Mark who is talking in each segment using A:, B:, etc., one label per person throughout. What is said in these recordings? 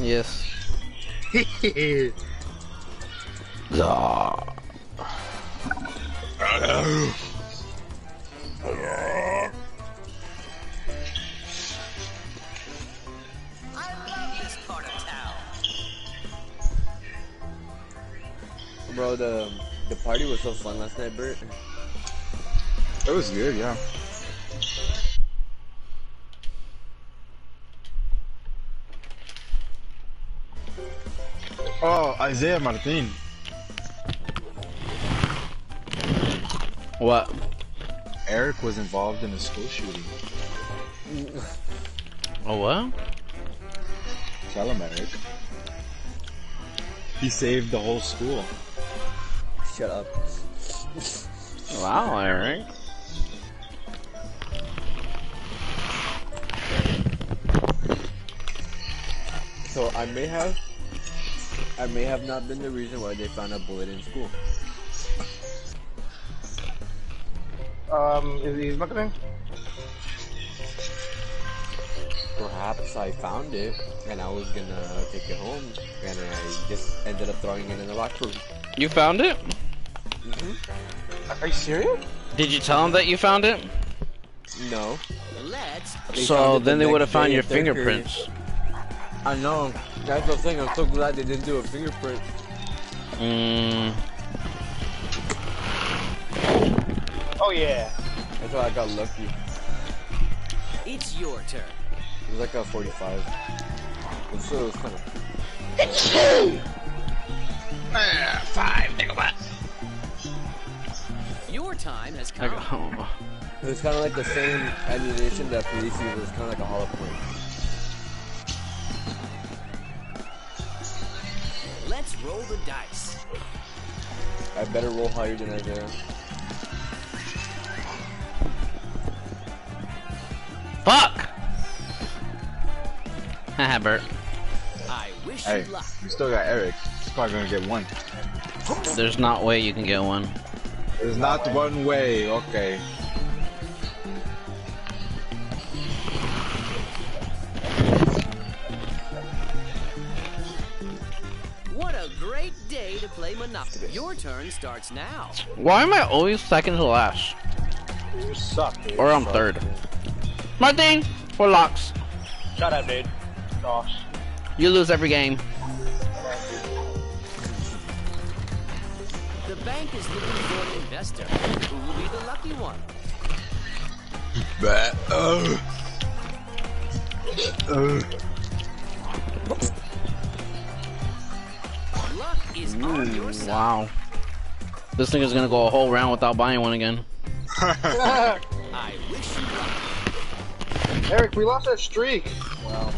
A: Yes.
B: I love this part of town.
C: Bro, the the party was so fun last night, Bert.
D: It was good, yeah. Oh, Izaiah Martin.
A: What?
D: Eric was involved in a school shooting.
A: Oh what?
D: Tell him, Eric. He saved the whole school.
C: Shut up.
A: Wow, Eric.
C: So I may have, I may have not been the reason why they found a bullet in school.
E: Um, is he looking?
C: Perhaps I found it and I was gonna take it home, and I just ended up throwing it in the locker room.
A: You found it? Mhm.
E: Are you serious?
A: Did you tell him that you found it?
C: No.
B: Let's
A: so then
C: the
A: they would have found your
C: in third period.
A: fingerprints.
C: I know. That's the thing. I'm so glad they didn't do a fingerprint.
A: Mm,
E: Oh yeah.
C: That's why I got lucky.
B: It's your turn.
C: It was like a 45. And so it was kind of.
B: Your time has
A: I
B: come.
A: got home.
C: It was kind of like the same ammunition that police use. It was kind of like a hollow point.
B: Roll the dice.
C: I better roll higher than I did.
A: Fuck! Haha, Bert.
B: I wish
D: Hey,
B: you luck.
D: we still got Eric. He's probably gonna get one.
A: There's not way you can get one.
D: There's not one way. Okay.
B: Play Monopoly. Your turn starts now.
A: Why am I always second to last?
E: You suck, dude.
A: Or I'm third. Martin, for locks.
E: Shut up, dude. Gosh.
A: You lose every game.
B: The bank is looking for an investor. Who will be the lucky one?
D: But, uh, uh,
B: Luck is on your side.
A: Wow. This nigga's gonna go a whole round without buying one again.
B: I wish you luck.
E: Eric, we lost our streak. Wow.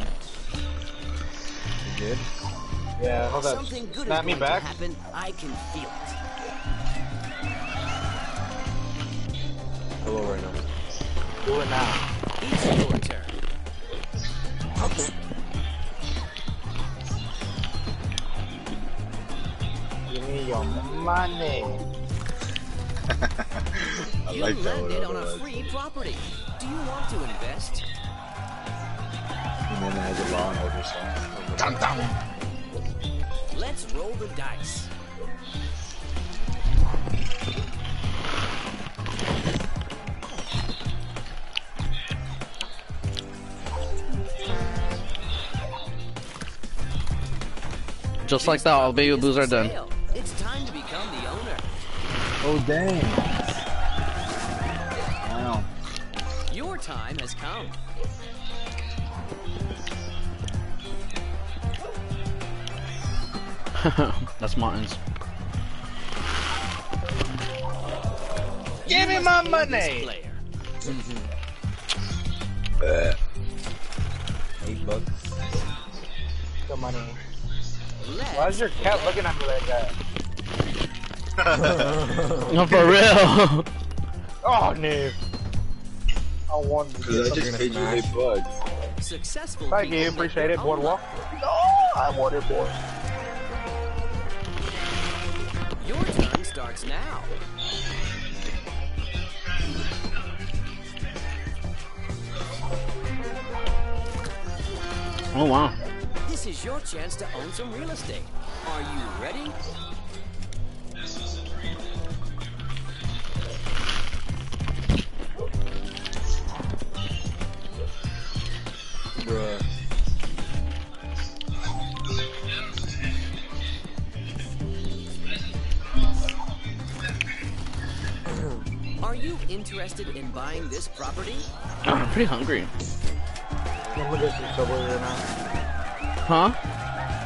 D: you did?
E: Yeah, hold up.
B: Something good
E: Snap
B: is
E: me
B: going
E: back.
B: to happen. I can feel it.
C: Hello right now.
E: Do it now.
B: It's your turn.
E: Okay. Me your money.
D: I
B: You
D: like that one.
B: landed on a
D: otherwise.
B: free property. Do you want to invest?
D: And then it has a lawn over song. Dum dum.
B: Let's roll the dice.
A: Just like that, all baby blues are done.
D: Oh dang. Wow.
B: Your time has come.
A: That's Martin's.
E: Give me my money.
B: this. Mm-hmm.
C: Uh, eight bucks.
E: The money. Why is your cat looking at me like that?
A: No, for real.
E: Oh, no. I want to
D: Cause I
E: get
D: just
E: something
D: paid
E: to
D: you
E: smash.
D: eight bucks.
B: Successful
E: Thank you, appreciate it,
B: own
E: Boardwalk.
B: luck.
E: Oh, I want it, boy.
B: Your turn starts now.
A: Oh wow.
B: This This is your chance to own some real estate. Are you ready? Interested in buying this property?
A: Oh, I'm pretty hungry.
E: I'm gonna get some Subway right now.
A: Huh?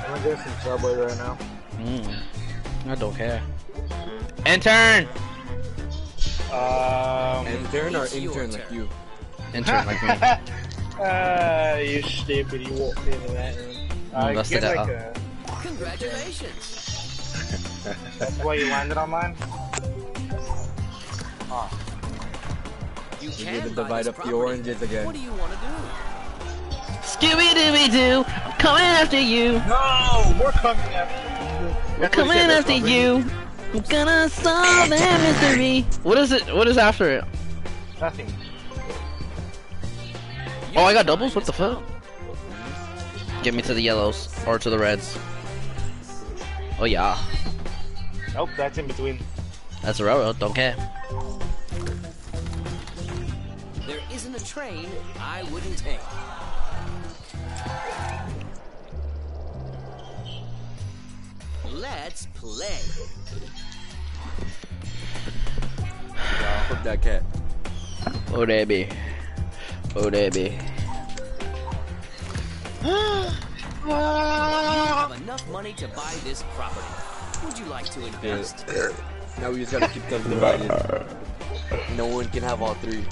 E: I'm gonna get some Subway right now.
A: Mm. I don't care. Intern!
E: Um,
C: Intern or intern like
B: turn.
C: you?
A: Intern like me.
E: uh, you stupid, you walked into that room. Uh,
A: Busted
E: get
A: it
E: like
A: up.
E: a,
B: Congratulations.
E: that's why you landed on mine?
B: You
C: We
B: can
C: need to divide
B: this
C: up the oranges again.
B: What do you want to do?
A: Scooby Dooby Doo! I'm coming after you!
E: No, we're coming after you.
A: We're
E: That's what he
A: coming after you! I'm gonna solve that mystery! What is it? What is after it?
E: Nothing.
A: Oh, I got doubles? What the fuck? Get me to the yellows. Or to the reds. Oh yeah.
E: Nope, that's in between.
A: That's a railroad, don't care.
B: Isn't a train I wouldn't take. Let's play.
C: Fuck that cat.
A: Oh baby. Oh baby.
B: Have enough money to buy this property. Would you like to invest?
C: Now we just gotta keep them divided. No one can have all three.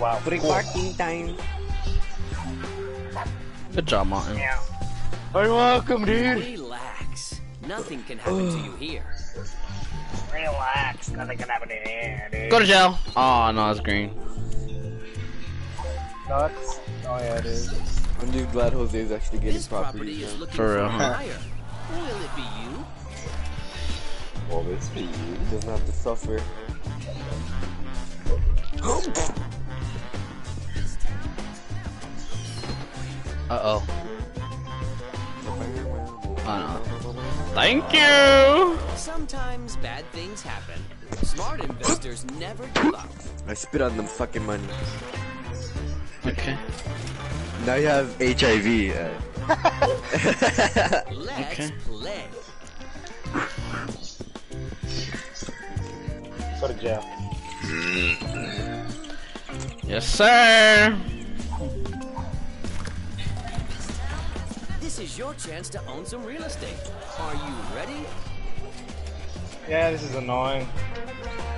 E: Wow.
C: Free parking time.
A: Good job, Martin.
E: You're welcome, dude.
B: Relax. Nothing can happen to you here.
E: Relax, nothing can happen in here, dude.
A: Go to jail. Oh no, it's green.
E: Nuts. Oh yeah, it is.
C: I'm just glad Jose's actually getting
B: This property
C: property.
B: is looking
A: For
B: for,
A: real,
B: a
A: huh?
B: Will it be you?
D: Well, this be you.
C: Doesn't have to suffer.
A: Uh oh. Oh no. Thank you!
B: Sometimes bad things happen. Smart investors never give up.
C: I spit on them fucking money.
A: Okay.
C: Now you have HIV. Uh,
B: Let's
A: Okay.
B: play.
E: Go to jail.
A: Yes, sir!
B: This is your chance to own some real estate. Are you ready?
E: Yeah, this is annoying.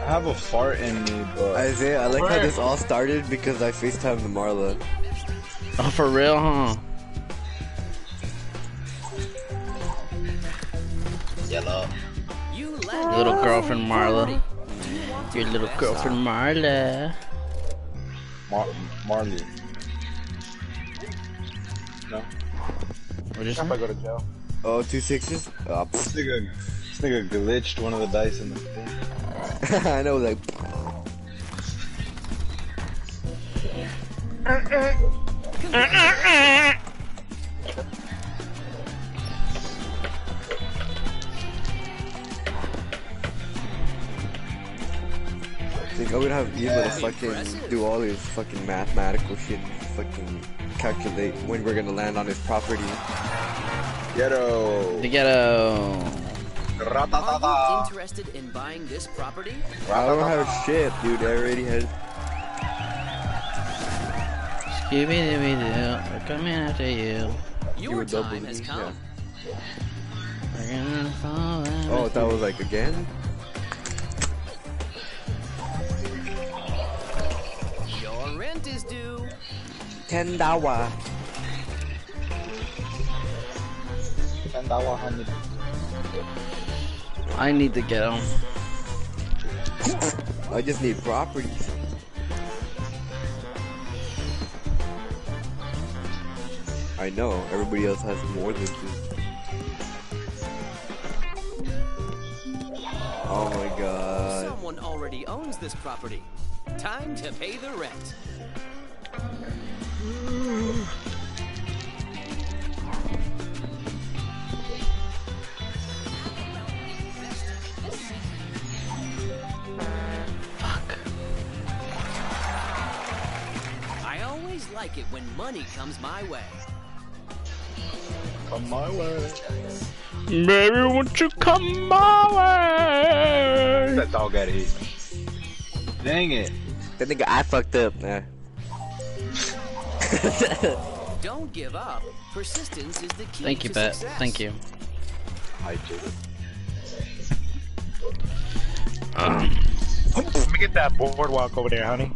D: I have a fart in me, but
C: Izaiah, I like how this all started because I FaceTimed the Marla.
A: Oh, for real, huh?
D: yellow.
B: You landed
A: Little girlfriend Marla.
B: property. Do you want to
A: Your little girlfriend Marla.
D: Mar Marley. No.
A: What is
E: If I go to jail.
C: Oh, two sixes? Oh,
D: This nigga, this nigga glitched one of the dice in the thing.
C: I know, like. Uh, uh, uh, have Eva to fucking
B: Impressive.
C: do all his fucking mathematical shit and fucking calculate when we're gonna land on his property.
D: Ghetto.
A: The ghetto.
B: Are you interested in buying this property?
C: I don't have shit, dude. I already had.
A: Scooby Dooby Doo. We're coming after you.
B: Your
C: were
B: time has come.
A: We're gonna fall oh, that
C: Oh, that was like again? Ten dollar.
D: Ten dollar hundred.
A: I need to get him.
C: I just need properties. I know, everybody else has more than this. Oh my god.
B: Someone already owns this property. time to pay the rent.
A: Fuck.
B: I always like it when money comes my way.
D: Come my way.
A: Baby, won't you come my way?
D: That dog got hit. Dang it.
C: That nigga, I fucked up. Nah.
B: Don't give up. Persistence is the key
A: Thank you,
B: to
A: Bet.
B: success.
A: Thank you.
D: Hi, Jacob.
E: Um, let me get that boardwalk over there, honey.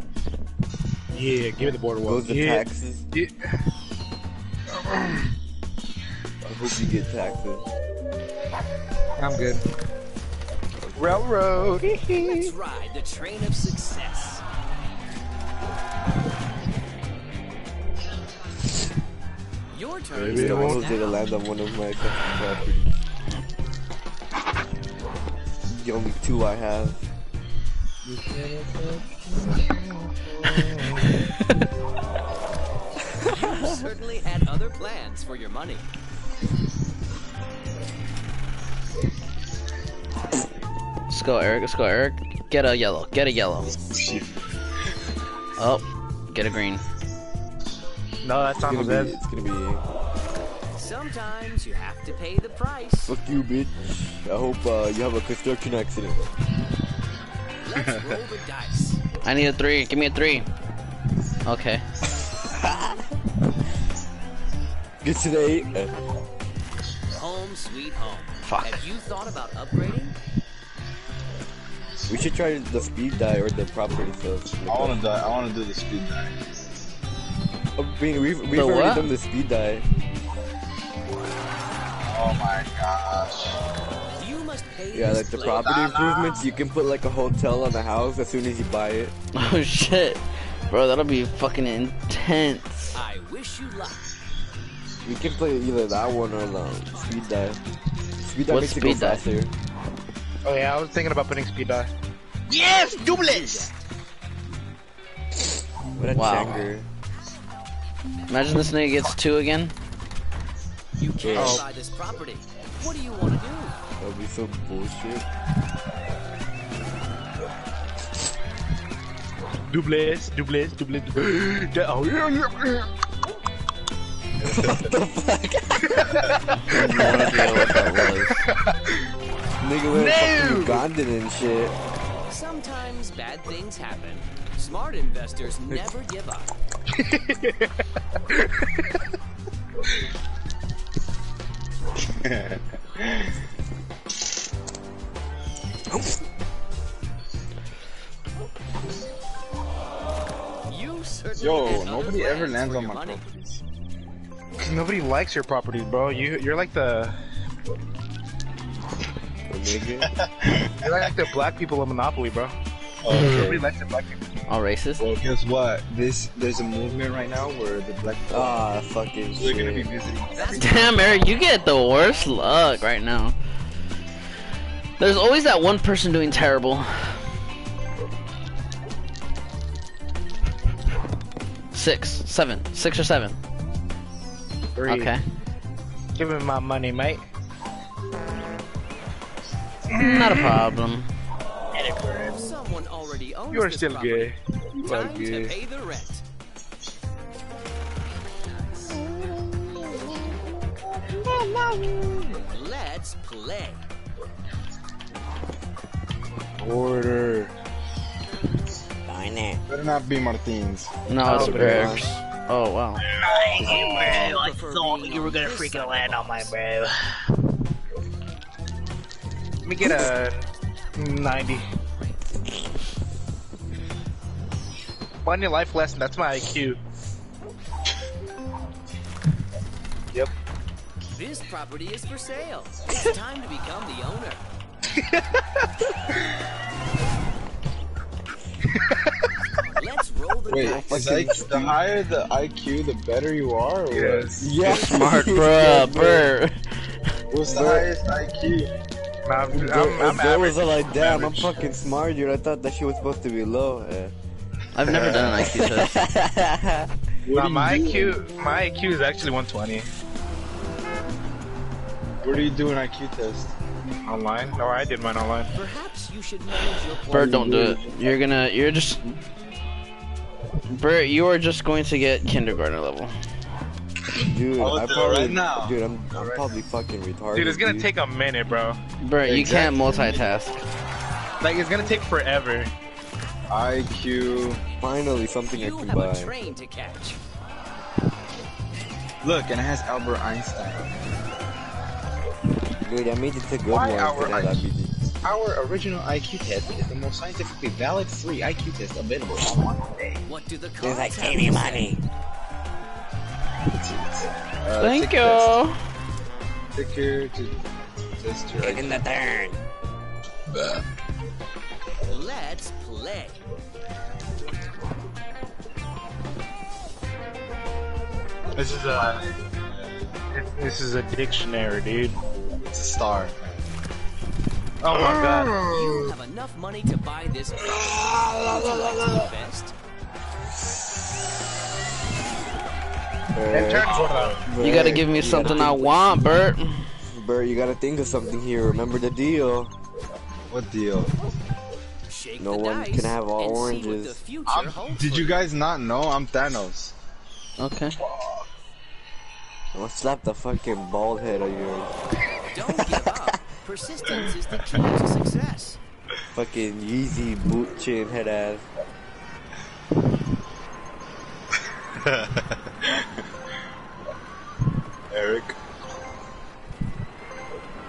E: Yeah, give me the boardwalk.
C: Goes to
E: yeah.
C: taxes.
E: yeah.
C: I hope you get taxes.
E: I'm good. Railroad.
B: Let's ride the train of success. Your turn
C: Still
B: starts
C: almost did
B: now.
C: land on one of my properties. The only two I have.
B: You certainly had other plans for your money.
A: Let's go, Eric. Let's go, Eric. Get a yellow. Get a yellow. Oh, get a green.
E: No, that's
C: It's
E: on
C: gonna
E: the
C: be. It's gonna be.
B: Sometimes you have to pay the price.
C: Fuck you, bitch. I hope uh, you have a construction accident.
B: Let's roll the dice.
A: I need a three. Give me a three. Okay.
C: Get to the eight.
B: Home sweet home.
A: Fuck.
B: Have you thought about upgrading?
C: we should try the speed die or the property stuff.
D: I wanna die. I wanna do the speed dive.
C: I mean, we've, we've
A: The
C: already
A: what?
C: done the speed die.
D: Oh my gosh.
B: You must pay
C: Yeah, like the
B: place.
C: property improvements, you can put like a hotel on the house as soon as you buy it.
A: Oh shit, bro, that'll be fucking intense.
B: I wish you luck.
C: We can play either that one or the speed die. Speed die
A: What's
C: makes it go
A: speed die?
C: faster.
E: Oh yeah, I was thinking about putting speed die.
C: What a
A: Wow.
C: changer.
A: Imagine this nigga gets two again.
B: You can't
E: Oh.
B: buy this property. What do you want to do?
C: That would be so bullshit.
E: Doubles, doubles, doubles. doubles. oh yeah, yeah, yeah.
C: what the fuck? I have no idea what that was. Nigga went fucking Ugandan and shit.
B: Sometimes bad things happen. Smart investors never give up.
D: Yo, nobody ever lands on my
B: money.
D: properties.
E: Nobody likes your properties, bro. You you're like the you're like the black people of Monopoly, bro.
D: Okay.
E: Nobody likes the black people.
A: All racist.
D: Well, guess what? This there's a movement right now where the black
C: Ah, fucking
D: they're gonna be visiting.
A: Damn, Eric, you get the worst luck right now. There's always that one person doing terrible. Six, seven, six or seven.
E: Three.
A: Okay.
E: Give me my money, mate.
A: Not a problem.
B: Someone already owns
E: You are still
B: property.
E: gay. You are
B: Time to pay the rent. Let's play.
D: Order.
C: Fine it.
D: Better not be Martins.
A: No, oh, it's
E: Oh,
A: Eric's. Oh wow.
B: I thought you were gonna freaking land on my
E: bro. Let me get a 90. Find your life lesson, that's my IQ. Yep.
B: This property is for sale. It's time to become the owner. Let's roll the
D: Wait,
B: dice.
D: is the higher the IQ, the better you are? Or
E: Yes.
C: Yeah.
A: Smart,
C: Yeah,
A: bruh,
C: bro.
A: bruh.
D: What's the highest IQ?
E: Nah, I'm, I'm, I'm
C: girl was
E: average.
C: like, damn, I'm
E: average.
C: fucking smart, dude. I thought that shit was supposed to be low. Eh.
A: I've never done an IQ test.
E: Nah, my IQ, my IQ is actually 120
D: Where do you do an IQ test?
E: online. No, I did mine online.
B: Perhaps you should manage your
A: Bert, don't do it. You're gonna, you're just. Bert, you are just going to get kindergarten level.
C: Dude,
D: I'll
C: I
D: do it
C: probably,
D: right now.
C: dude, I'm, I'm probably fucking retarded.
E: Dude, it's gonna take a minute, bro.
A: Bert, you can't multitask.
E: Like, it's gonna take forever.
D: IQ.
C: Finally, something I
B: You
C: can
B: have a
C: buy.
B: train to catch.
D: Look, and it has Albert Einstein.
C: Dude, I made it to good
D: Why
C: ones
D: our
C: today, that
D: IQ? Our original IQ test is the most scientifically valid free IQ test available online today.
B: What do the cards
C: Dude, like,
B: have
C: pay
B: to
C: me
B: say?
C: Money.
D: Uh,
A: Thank you.
D: Take care here to test your
C: Taking the turn.
B: Let's play.
E: This is a, this is a dictionary, dude.
D: It's a star.
E: Oh my god.
B: You have enough money to buy this property. Would you like to invest?
E: And turn one
A: You gotta give me something I want, Bert.
C: Bert, you gotta think of something here. Remember the deal.
D: What deal?
B: Shake
C: No one can have all
B: and See what
C: oranges.
B: the future
D: I'm,
B: holds
D: did you guys not know I'm Thanos?
A: Okay.
C: I'll slap the fucking bald head of yours.
B: Don't give up. Persistence is the key to success.
C: Fucking Yeezy boot chin head ass.
D: Eric.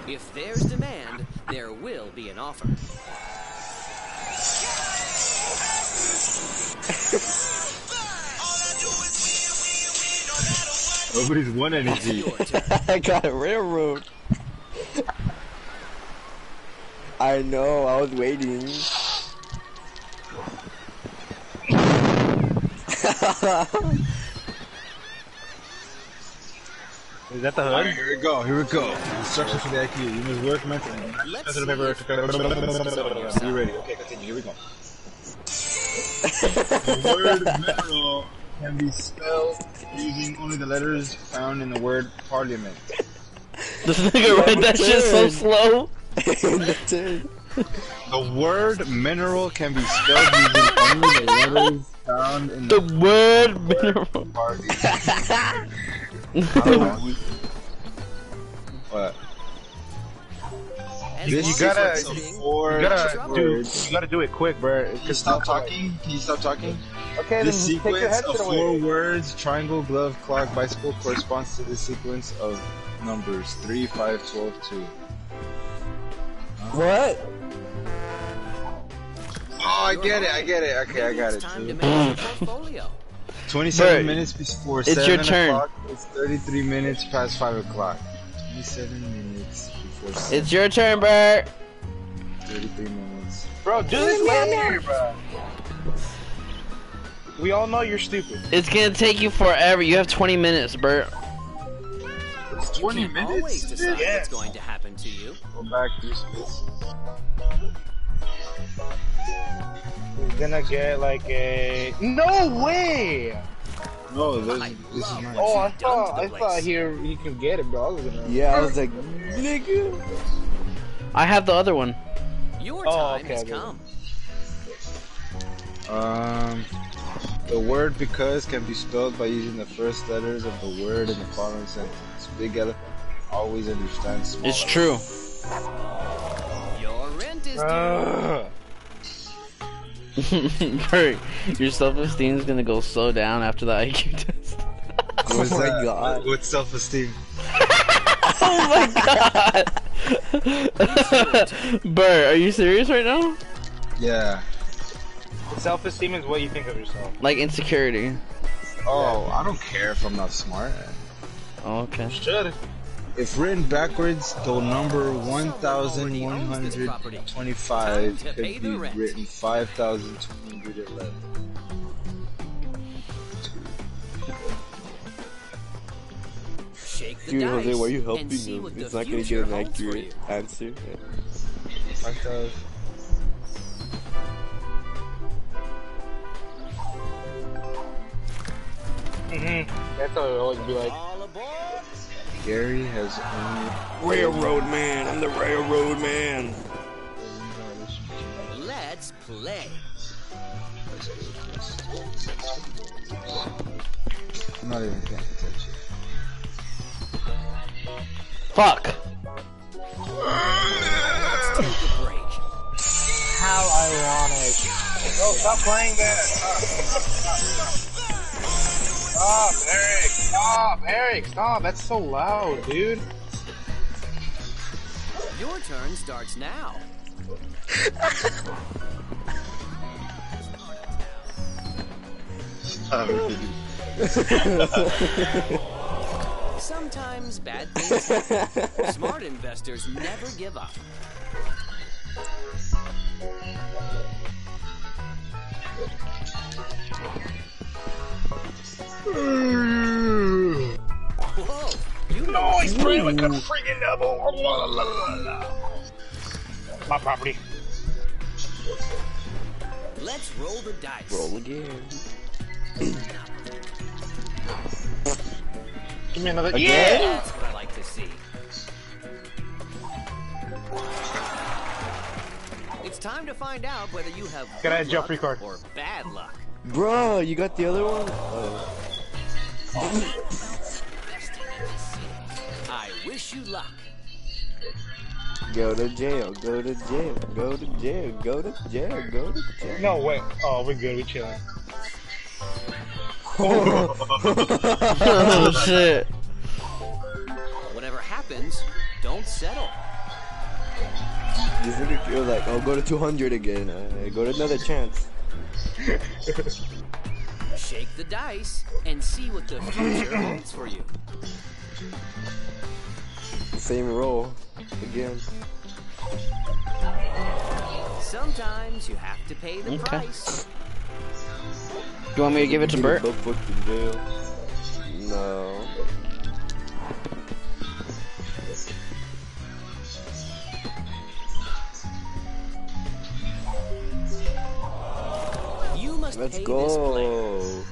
B: If there's demand, there will be an offer.
D: Nobody's won
B: It's
D: anything.
C: I got a railroad. I know, I was waiting.
E: Is that the
D: Alright,
E: hood?
D: here we go, here we go. Instructions for the IQ. You must work mentally.
B: Let's see
D: paper.
B: if
D: You ready? Okay, continue. Here we go. the word mineral can be spelled using only the letters found in the word parliament.
A: This nigga read that shit so slow.
C: the.
D: The word mineral can be spelled using only the letters found in
A: The
D: the
A: word mineral.
D: parliament. What?
B: As
E: You gotta-
B: you're
D: four
E: You gotta do, you gotta do it quick, bro.
D: Can you stop talking? Can you stop talking?
E: Okay,
D: This sequence of four words, triangle, glove, clock, bicycle, corresponds to the sequence of numbers 3, 5, 12, 2.
C: What?
D: Oh, I get it, I get it. Okay, I got it
B: time to
D: too.
B: portfolio.
D: 27
A: Bert,
D: minutes before
A: it's
D: 7
A: your turn.
D: o'clock. It's 33 minutes past 5 o'clock. 27 minutes before 7.
A: It's your turn, Bert.
D: 33 minutes.
E: Bro, do this later, bro. We all know you're stupid.
A: It's gonna take you forever. You have 20 minutes, Bert.
D: It's 20
B: can't
D: minutes?
B: always decide
E: Yes.
B: what's going to happen to you.
D: Go back through space.
E: He's gonna get like a. No way!
D: No, this,
B: I
D: this is
B: love
D: mine.
B: what
E: Oh, I thought
B: to
E: I
B: the
E: thought
B: place.
E: he he could get it, bro. I was gonna.
C: Yeah, I was like, nigga.
A: I have the other one.
B: Your
E: Oh,
B: time
E: okay,
B: has come.
D: Um, the word because can be spelled by using the first letters of the word in the following sentence. Big elephant always understands.
A: It's true.
B: Your rent is due.
E: Ugh.
A: Bert, your self-esteem is gonna go so down after the IQ test.
D: What's
C: Oh my
D: that?
C: God.
D: What's self-esteem?
A: oh my god! Bert, are you serious right now?
D: Yeah.
E: Self-esteem is what you think of yourself.
A: Like insecurity.
D: Oh, I don't care if I'm not smart.
A: Oh, okay.
E: Should.
D: If written backwards, the number 1,125 could be written 5,211.
B: Shake the
C: Dude, Jose, why are you helping
B: see
C: him?
B: what
C: He's
B: the
C: not gonna get an accurate answer.
D: 5,000.
E: Mm-hmm. That's how it always be like.
B: All aboard!
D: Gary has only
C: Railroad man, I'm the railroad man.
B: Let's play.
D: I'm not even paying attention.
A: Fuck.
B: Let's take a break.
E: How ironic. Oh, stop playing that. Stop, Eric. Stop, Eric. Stop. That's so loud, dude.
B: Your turn starts now.
D: Stop it.
B: Sometimes bad things happen. Smart investors never give up. Whoa! You
E: No, he's playing like a freaking double. La, la, la, la. My property.
B: Let's roll the dice.
C: Roll again.
E: Give me another.
C: Again?
E: Yeah.
B: That's what I like to see. It's time to find out whether you have
E: Can I
B: good
E: jump
B: luck
E: free card?
B: or bad luck.
C: Bro, you got the other one? Oh.
B: I wish you luck.
C: Go to jail, go to jail, go to jail, go to jail, go to jail.
E: No, wait. Oh, we're good. We chilling.
A: oh shit.
B: Whatever happens, don't settle.
C: Just look you're like, oh, go to 200 again. Uh, go to another chance.
B: Shake the dice and see what the future holds for you.
C: Same roll again.
B: Sometimes you have to pay the
A: Okay.
B: price.
A: You want me to give it to
C: Get
A: Bert?
C: butt fucked in jail. No. Let's
B: pay this
C: go.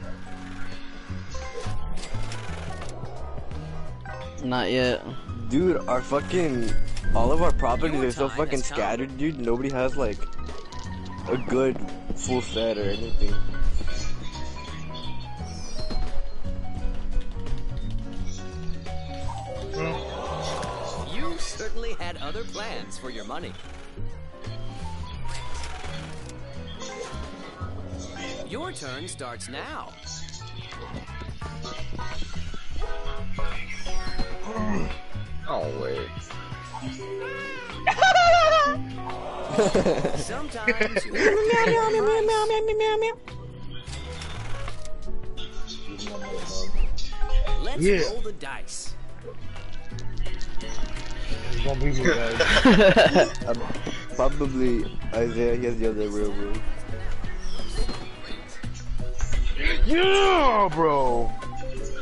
A: Not yet.
C: Dude, our fucking all of our properties are so fucking
B: has come.
C: scattered, dude. Nobody has like a good full set or anything.
B: You certainly had other plans for your money. Your turn starts now.
D: Oh wait.
B: Sometimes you have to pay the price. Let's
E: Yeah.
B: roll the dice.
E: He's gonna beat me, guys.
C: Um, probably Izaiah. He has the other railroad.
E: Yeah, bro.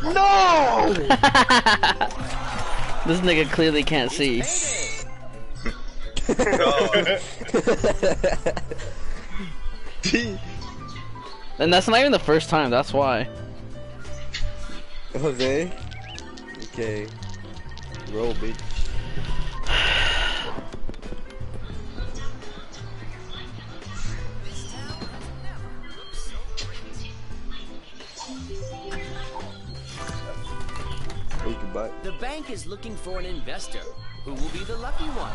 E: No.
A: This nigga clearly can't see. And that's not even the first time, that's why.
C: Jose. Okay. Roll, bitch. You can buy.
B: The bank is looking for an investor. Who will be the lucky one?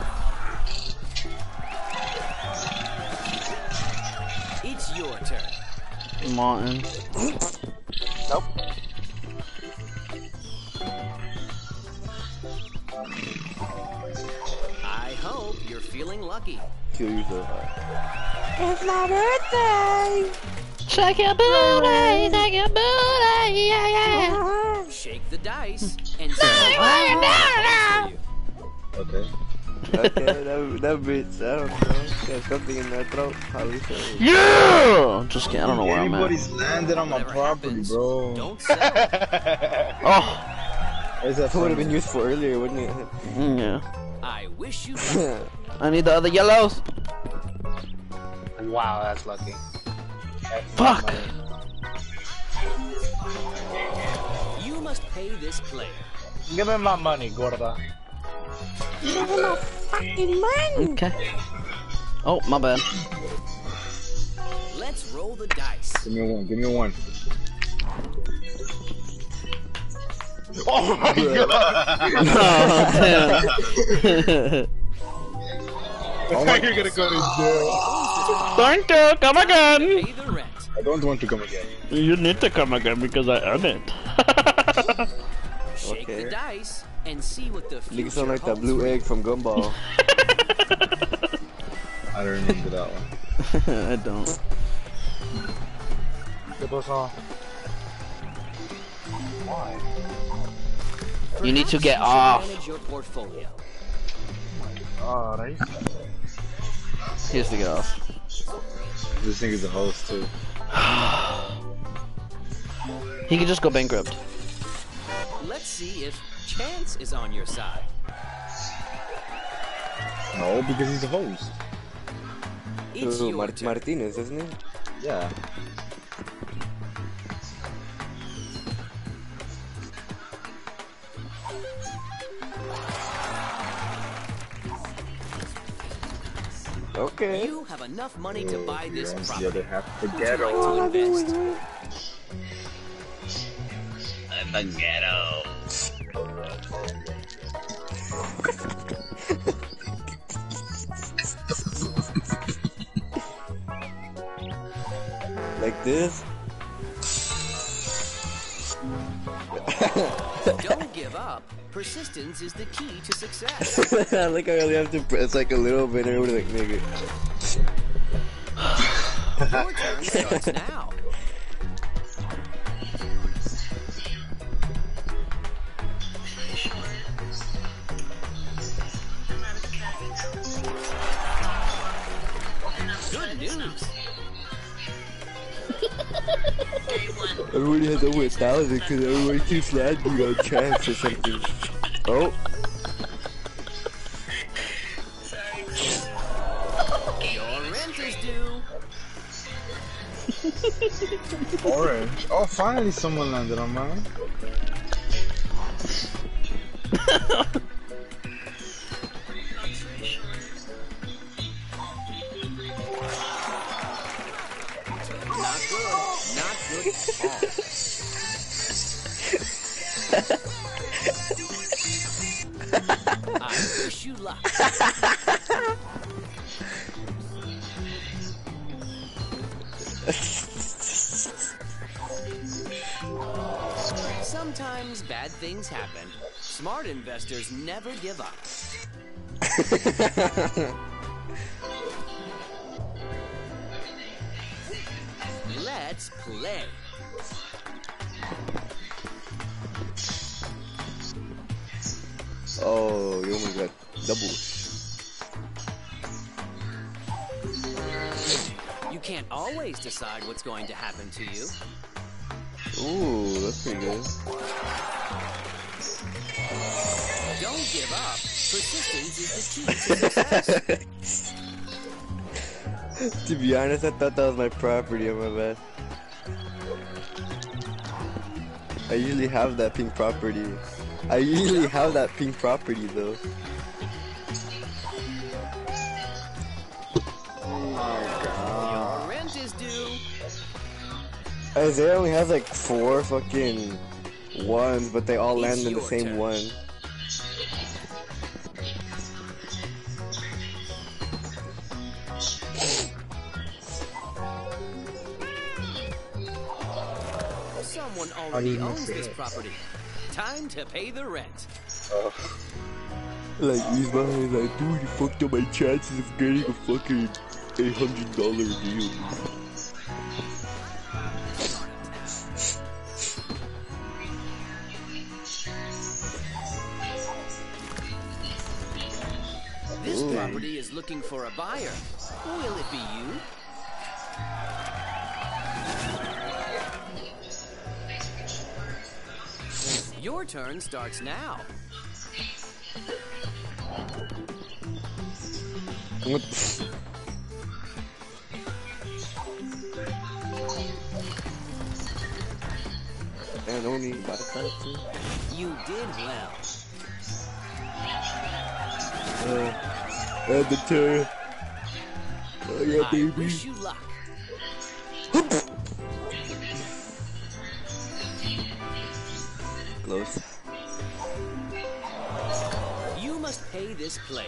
B: It's your turn.
A: Martin.
E: Nope.
B: I hope you're feeling lucky.
C: Kill yourself.
A: Shake your booty, shake your booty, yeah, yeah.
B: Shake the dice and see what holds for you.
D: Okay.
C: Okay, that, that bitch, I don't know. Got something in my throat. Probably so.
A: Yeah! Just kidding, I don't know where I'm at.
D: Everybody's landed on my property,
B: happens,
D: bro.
B: Don't settle.
A: Oh,
D: Where's that
C: That would have been useful earlier, wouldn't it?
A: mm, yeah.
B: I wish you luck.
A: I need the other yellows.
E: Wow, that's lucky. That's
A: Fuck.
E: You
B: must pay this player.
E: Give me my money, gorda. Give me my fucking money!
A: Okay. Oh, my bad.
B: Let's roll the dice.
D: Give me one. Give me one.
E: Oh my god!
A: oh, damn.
E: That's how you're gonna go to jail.
A: Thank you, come again.
B: Pay.
D: I don't want to come again.
A: You need to come again because I earned it.
B: Shake
C: Okay.
B: the dice and see what the future
C: Nigga sound like that blue
B: for
C: egg from Gumball.
D: I don't remember that one.
A: I don't.
E: ¿Qué pasó? Why?
A: You need to
B: Perhaps
A: get
B: should
A: off.
B: Manage
A: He has to get off.
D: This thing is the host too.
A: He could just go bankrupt.
B: Let's see if chance is on your side.
D: No, because he's a host.
B: It's
C: Ooh, Mar-
B: turn.
C: Martinez, isn't he?
D: Yeah.
C: Okay.
B: You have enough money to buy this
D: Owns
B: property.
D: the other half of the
B: Would you
D: ghetto.
B: like to invest?
D: The ghetto.
C: Like this?
B: Persistence is the key to success.
C: like I only have to press like a little bit and everybody like nigga.
B: Your turn starts now. Good news.
C: Everybody has over a thousand because everybody keeps landing on chance or something. Oh.
D: Orange. Oh, finally someone landed on mine.
B: Let's play.
C: oh, you almost got double.
B: You can't always decide what's going to happen to you.
C: Ooh, that's pretty good.
B: Don't give up. Persistence is the key to success.
C: to be honest, I thought that was my property on my bed. I usually have that pink property. I usually have that pink property though.
B: Oh, your rent is due.
C: Izaiah only has like four fucking ones, but they all
B: It's
C: land in the same
B: turn.
C: one.
B: Someone already owns this
D: it?
B: property. Time to pay the rent.
C: Uh, like Isma is like, dude, you fucked up my chances of getting a fucking eight hundred dollar deal.
B: This
C: Ooh.
B: property is looking for a buyer. Will it be you? Your turn starts now.
C: What? And only by.
B: You did well.
C: Uh, and the turn. Oh yeah, baby.
B: wish you luck.
C: Close.
B: You must pay this player.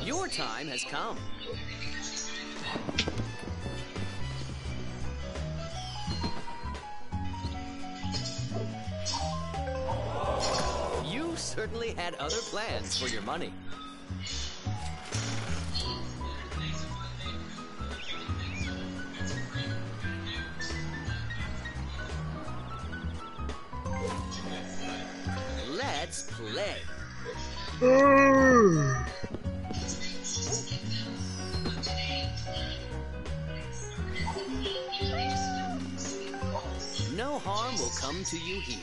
B: Your time has come. You certainly had other plans for your money. Let's. No harm will come to you here.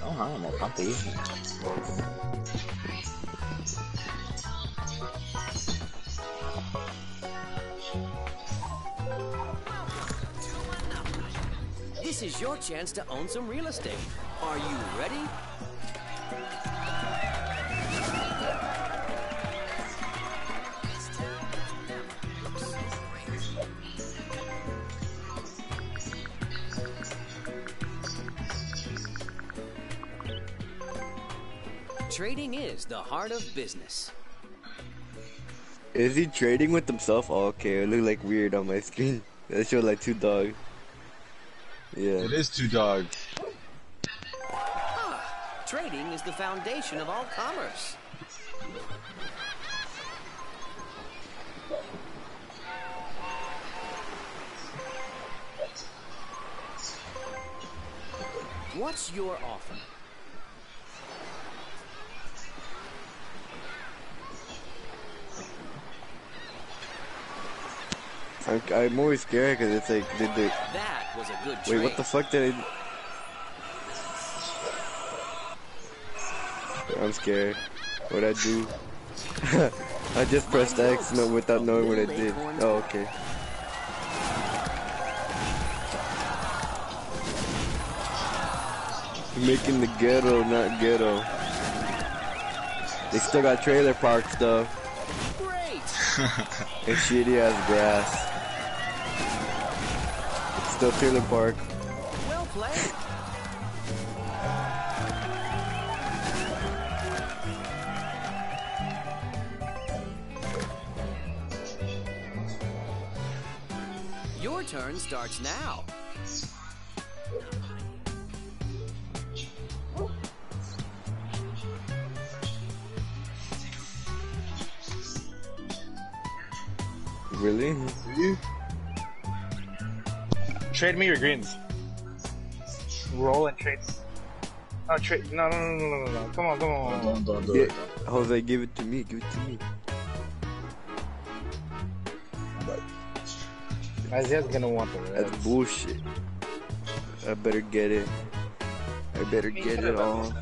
E: No harm will come to you.
B: This is your chance to own some real estate. Are you ready? Is the heart of business.
C: Is he trading with himself? Oh, okay, it looked like weird on my screen. It showed like two dogs. Yeah.
D: It is two dogs.
B: Ah, trading is the foundation of all commerce. What's your offer?
C: I'm, I'm always scared because it's like, did they?
B: That was a good trade.
C: Wait, what the fuck did I? I'm scared. What'd I do? I just pressed X no, without knowing what I did. Oh, okay. Making the ghetto, not ghetto. They still got trailer parks though,
B: Great!
C: and shitty ass grass. Still trailer park.
B: Well played. Your turn starts now.
E: Trade me your greens. Roll and trade. Oh, trade. No, no, no, no, no, no, no. Come on, come on.
D: Don't, don't do
C: Yeah.
D: it.
C: Jose, give it to me. Give it to me.
E: Izaiah's gonna want the
C: red.
E: That's
C: bullshit. I better get it. I better get it all.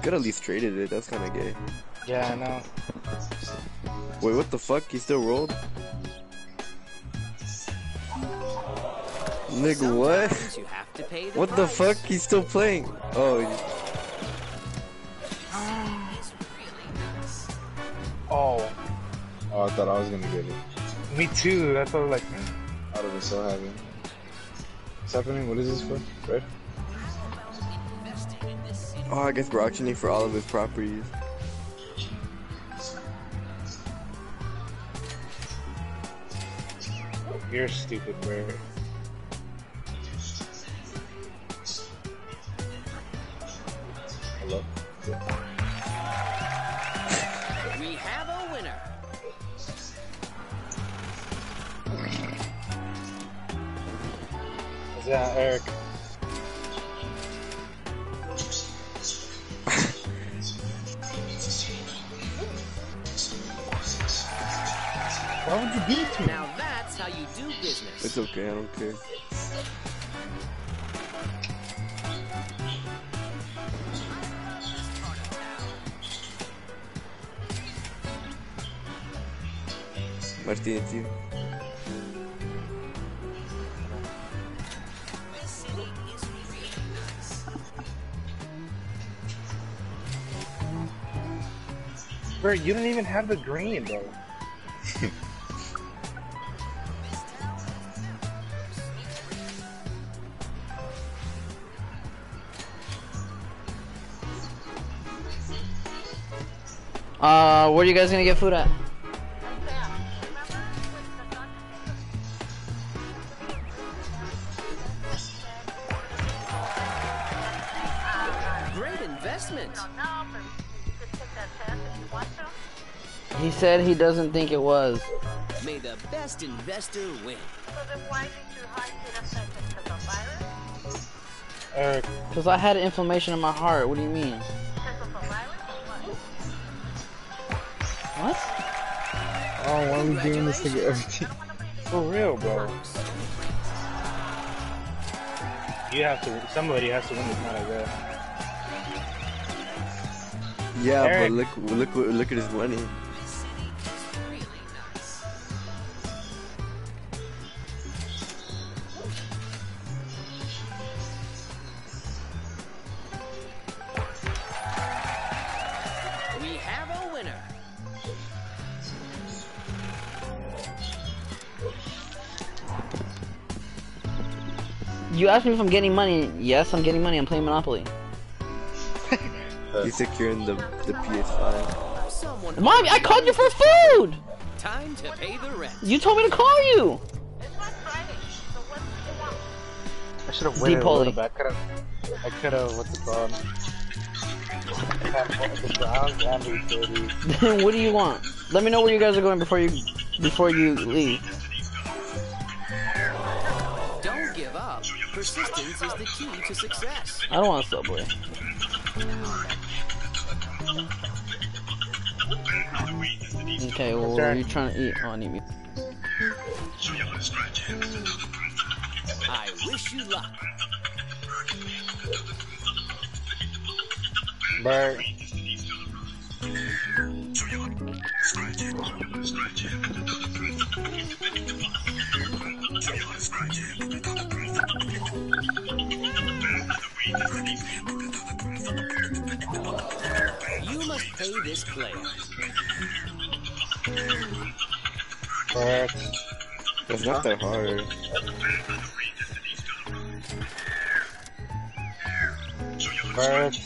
C: Could at least traded it. That's kind of gay.
E: Yeah, I know.
C: Wait, what the fuck? He still rolled? Nigga, what?
B: You have to pay the
C: What the fuck? He's still playing. Oh, he-
E: Oh,
D: Oh, I thought I was gonna get it.
E: me too. That's what I was like.
D: I would have been so happy. What's happening? What is this for? Right?
C: oh, I guess we're auctioning for all of his properties.
E: You're stupid, bird. Bro, you don't even have the green, bro.
A: Uh, where are you guys gonna get food at? Said he doesn't think it was.
B: May the best investor win.
E: Eric,
A: Cause I had inflammation in my heart. What do you mean? What?
D: Oh, why are we doing this to get everything?
E: for real, bro. You have to. Somebody has to win this night, I guess.
C: Yeah,
E: Eric.
C: but look, look, look at his money.
A: Asked me if I'm getting money. Yes, I'm getting money. I'm playing Monopoly.
C: He's securing the the PS5.
B: Someone.
A: Mom, I called you for food.
B: Time to pay the rent.
A: You told me to call you.
E: I should have waited a
A: Deep
E: little bit. I could have. I could have. What's it called? The Browns and the.
A: Then what do you want? Let me know where you guys are going before you before you leave.
B: Persistence is the key to success.
A: I don't want a subway. Okay, well, what are you trying to eat? Oh, I need me.
B: I wish you luck.
E: Bert.
B: Player.
E: Bert.
C: That's not that hard.
E: Bert.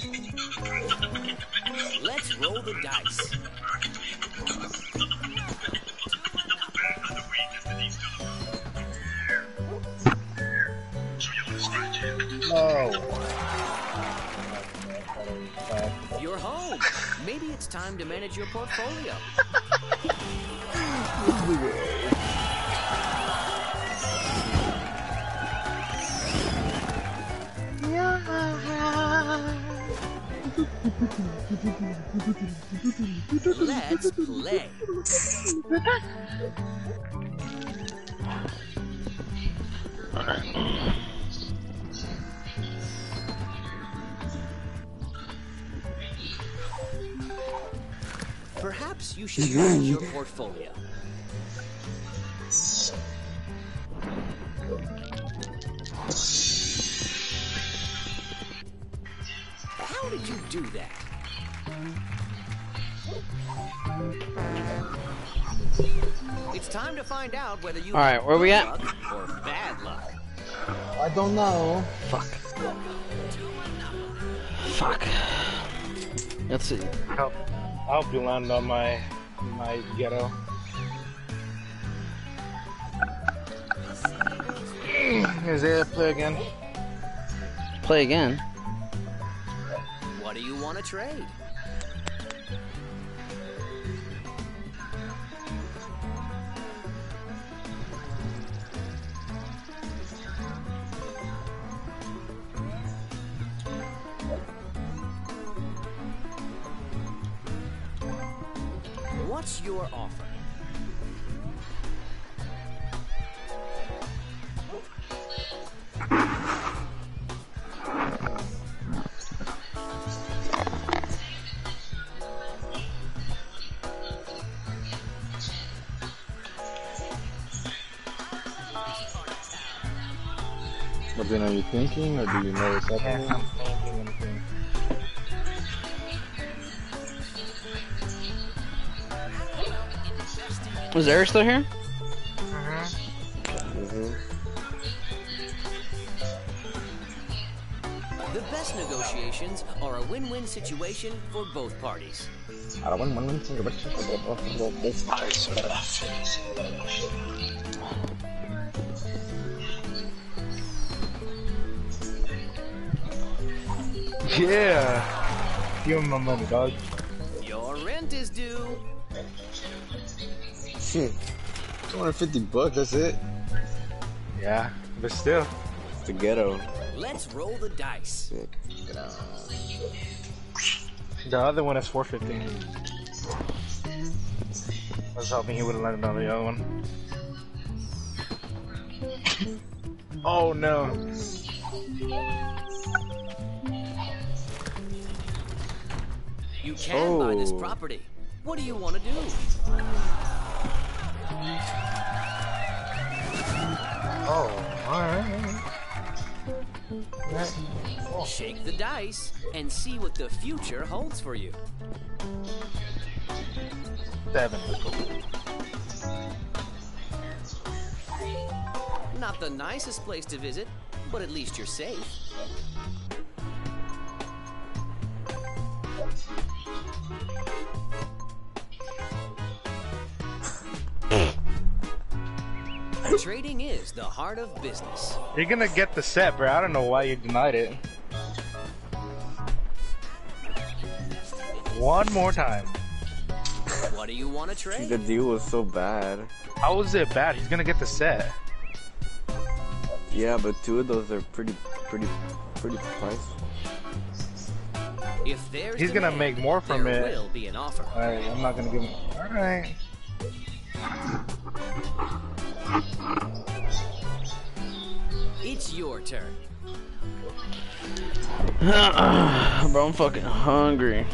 B: It's time to manage your portfolio. Let's play. you should manage your portfolio. How did you do that? It's time to find out whether you
A: All right,
B: have
A: where we at?
B: or bad luck.
D: I don't know.
A: Fuck. Fuck. Let's see.
E: Help. I'll help you land on my my ghetto. Mm, is there a play again?
A: Play again.
B: What do you want to trade? What's your offer?
D: But then are you thinking or do you know what's happening?
A: Is Eric still here?
C: Mhm.
B: The best negotiations are a win-win situation for both parties.
D: I don't want one thing, but
E: Yeah. Give him my money, dog.
B: Your rent is due.
D: 250 bucks, that's it?
E: Yeah, but still.
C: It's the ghetto.
B: Let's roll the dice.
E: The other one is 450. I was hoping he would have landed on the other one. Oh no.
B: You can buy this
C: Oh.
B: property. What do you want to do?
E: Oh, alright. Oh.
B: Shake the dice and see what the future holds for you.
E: Seven.
B: Not the nicest place to visit, but at least you're safe. Is the heart of business.
E: You're gonna get the set, bro. I don't know why you denied it. One more time.
B: What do you want to trade?
C: The deal was so bad.
E: How was it bad? He's gonna get the set.
C: Yeah, but two of those are pretty, pretty, pretty pricey.
B: If there's
E: He's gonna
B: demand,
E: make more from
B: there
E: it.
B: will be an offer.
E: Alright, I'm not gonna give him. Alright.
B: It's your turn.
A: Bro, I'm fucking hungry.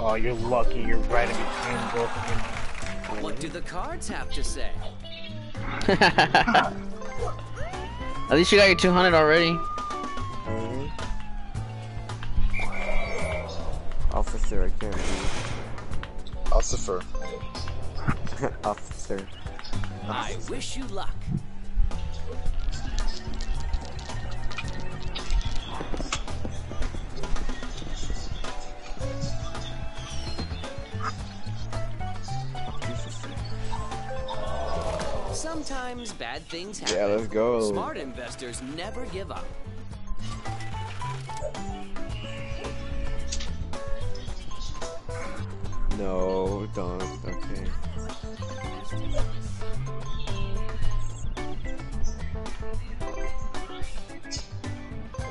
E: Oh, you're lucky. You're right in between both of them.
B: What do the cards have to say?
A: At least you got your 200 already.
C: Mhm. Officer, I can't read.
D: Ossifer.
C: Officer.
B: I wish you luck. Sometimes bad things happen.
C: Yeah, let's go.
B: Smart investors never give up.
C: No, don't. Okay.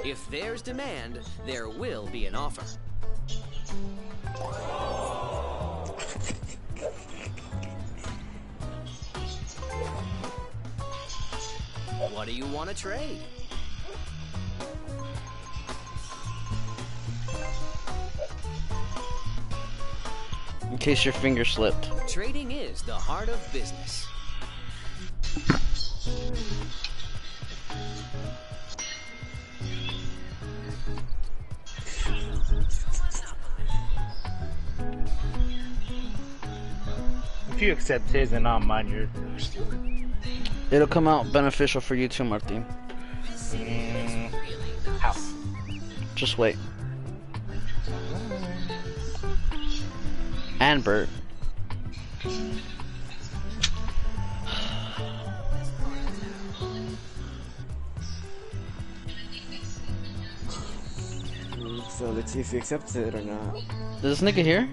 B: If there's demand, there will be an offer. What do you want to trade?
A: In case your finger slipped.
B: Trading is the heart of business.
E: If you accept his and not mine, you're you're.
A: It'll come out beneficial for you too, Martin.
E: Mm, how?
A: Just wait. And Bert.
C: So let's see if he accepts it or not.
A: Is this nigga here?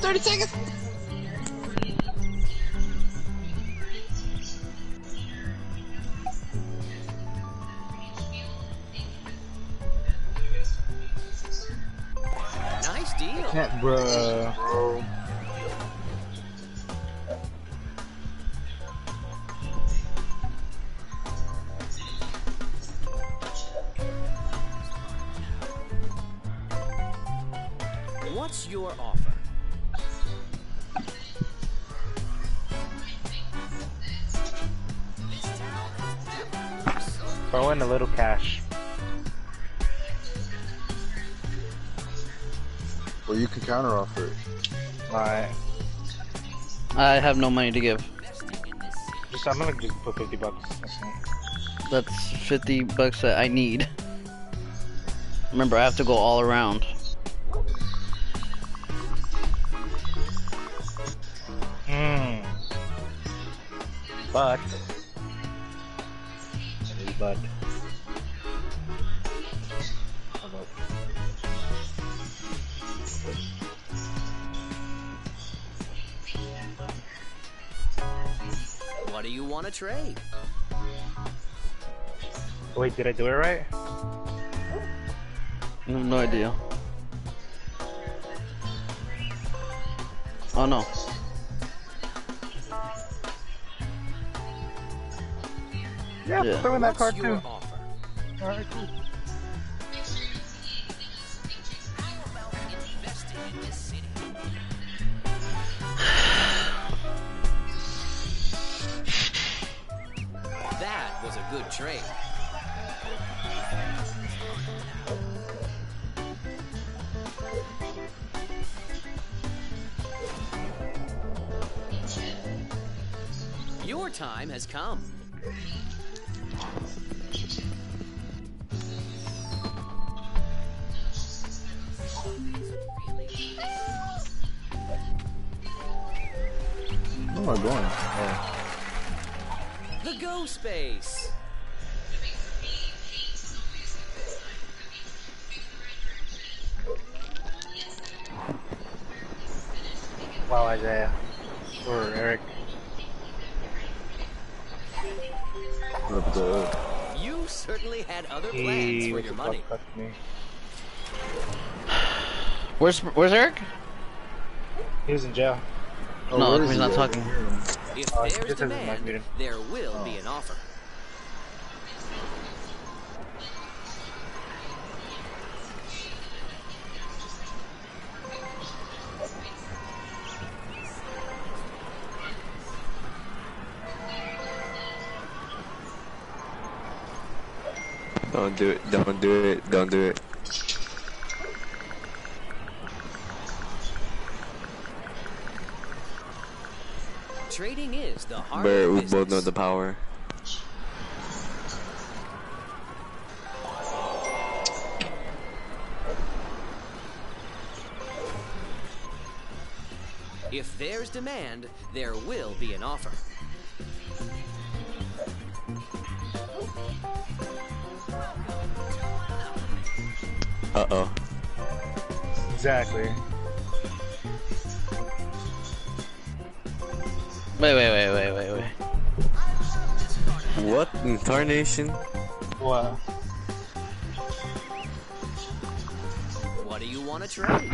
D: 30 seconds.
B: Nice deal.
E: Yeah, bruh.
A: I have no money to give.
E: Just I'm gonna just put fifty bucks. That's.
A: That's 50 bucks that I need. Remember, I have to go all around.
B: Trade?
E: Wait, did I do it right?
A: I have no idea. Oh no.
E: Yeah,
A: Yeah.
E: throw in that
B: What's
E: card too. Alright, cool.
D: Am I going? Oh.
B: The Go Space.
E: Wow, Izaiah. Or Eric.
D: What the
B: You certainly had other plans
E: He
B: for your
E: the fuck
B: money.
E: me.
A: Where's Where's Eric?
E: He was in jail.
D: Oh,
A: no,
D: where
A: he's not talking.
B: If
E: Uh,
B: there's
E: this isn't my
B: demand, there will be an offer.
C: Don't do it. Don't do it. Don't do it. But we
B: business.
C: both know the power.
B: If there's demand, there will be an offer.
C: Uh oh.
E: Exactly.
A: Wait, wait, wait, wait, wait, wait.
C: What in tarnation?
E: What?
B: What do you want to trade?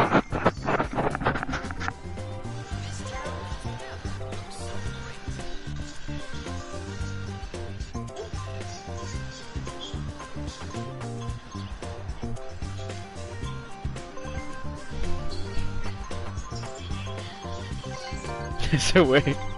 A: so wait.
B: What's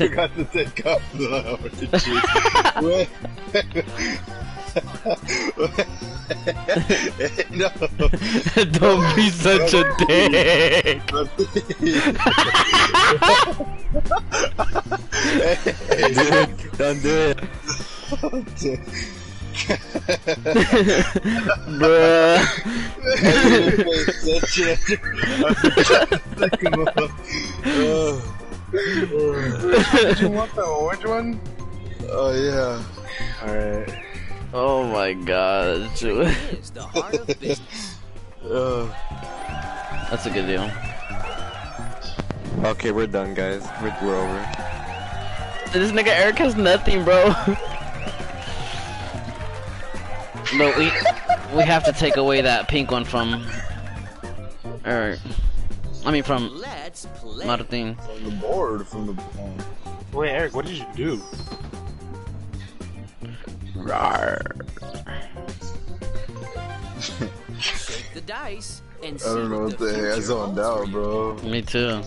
D: forgot to take off the no.
A: Don't be such a dick.
C: Don't do it.
A: Bruh.
E: Did you want the orange one?
D: Oh yeah.
E: Alright.
A: Oh my god.
B: Trading is the heart of business.
C: Uh,
A: That's a good deal.
C: okay, we're done, guys. We're, we're over.
A: This nigga Eric has nothing, bro. no, we we have to take away that pink one from Eric. I mean from
B: Let's play.
A: Martin.
D: From the board, from the. Um,
E: Wait, Eric, what did you do?
A: Rawr.
B: Shake the dice and
D: I don't know
B: what
D: what
B: the
D: the heck I
B: future
D: zoned out, bro.
A: Me too.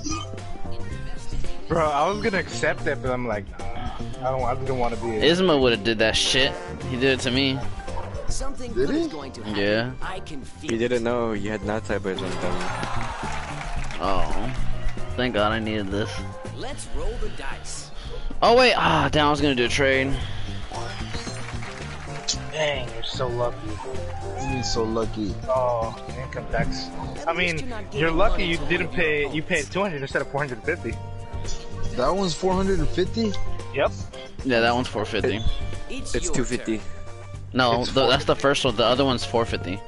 E: Bro, I was gonna accept it, but I'm like, nah, I don't. I didn't want to be. it.
A: Isma would have did that shit. He did it to me.
B: Something
D: Did he?
B: going to happen.
A: Yeah.
B: I can feel
C: You didn't know you had not type of sometime.
A: Oh. Thank god I needed this.
B: Let's roll the dice.
A: Oh wait, ah damn I was gonna do a trade.
E: Dang, you're so lucky.
D: You mean so lucky?
E: Oh, income tax. I mean,
B: you're not
E: you're
B: giving
E: lucky you didn't pay. You paid 200 instead of 450.
D: That one's 450?
E: Yep.
A: Yeah, that one's 450.
B: It's,
C: It's 250.
A: No,
E: It's
A: the, that's the first one. The other one's 450.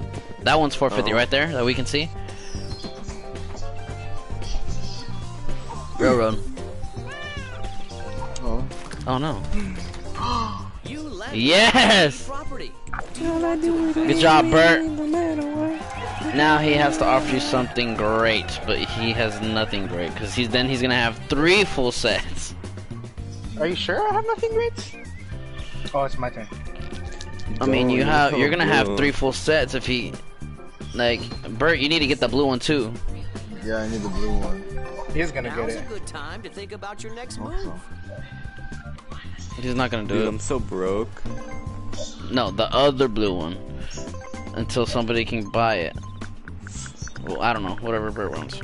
A: That one's 450
C: Oh.
A: right there that we can see. Railroad.
D: Oh.
A: Oh no.
B: You
A: Yes!
B: property. Do you want to invest?
A: Good job, Bert. Now he has to offer you something great, but he has nothing great because he's then he's gonna have three full sets.
E: Are you sure I have nothing great? Oh, it's my turn.
A: I mean, you have
C: you're
A: you're gonna have three full sets if he like Bert. You need to get the blue one too.
D: Yeah, I need the blue one.
E: He's gonna get
B: Now's
E: it.
B: a good time to think about your next oh.
D: move.
A: He's not gonna do
C: Dude,
A: it.
C: I'm so broke.
A: No, the other blue one. Until somebody can buy it. Well, I don't know. Whatever Bert wants.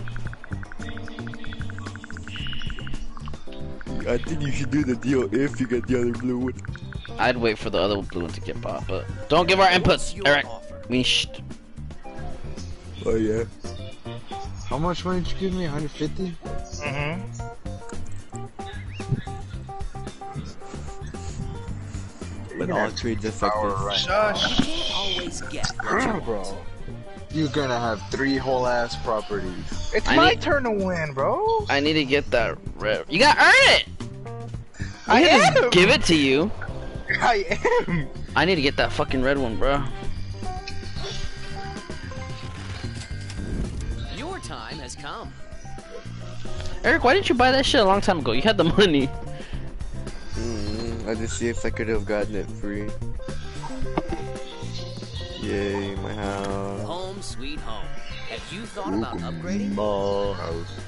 C: I think you should do the deal if you get the other blue one.
A: I'd wait for the other blue one to get bought, but don't give our inputs, Eric.
B: offer?
A: We sh-
C: Oh yeah.
D: How much money did you give me? 150?
E: Mm-hmm.
C: But all trades effective.
D: Power right.
E: Shush.
B: You can't always get what you
E: bro.
D: You're gonna have three whole ass properties.
E: It's
A: I
E: my
A: need-
E: turn to win, bro.
A: I need to get that red. You gotta earn it.
E: I
A: can't just
E: am.
A: give it to you.
E: I am.
A: I need to get that fucking red one, bro.
B: Has come.
A: Eric, why didn't you buy that shit a long time ago? You had the money.
C: Mm, I just see if I could have gotten it free. Yay, my house.
B: Home sweet home. Have you thought about upgrading?
C: Ball.
D: House.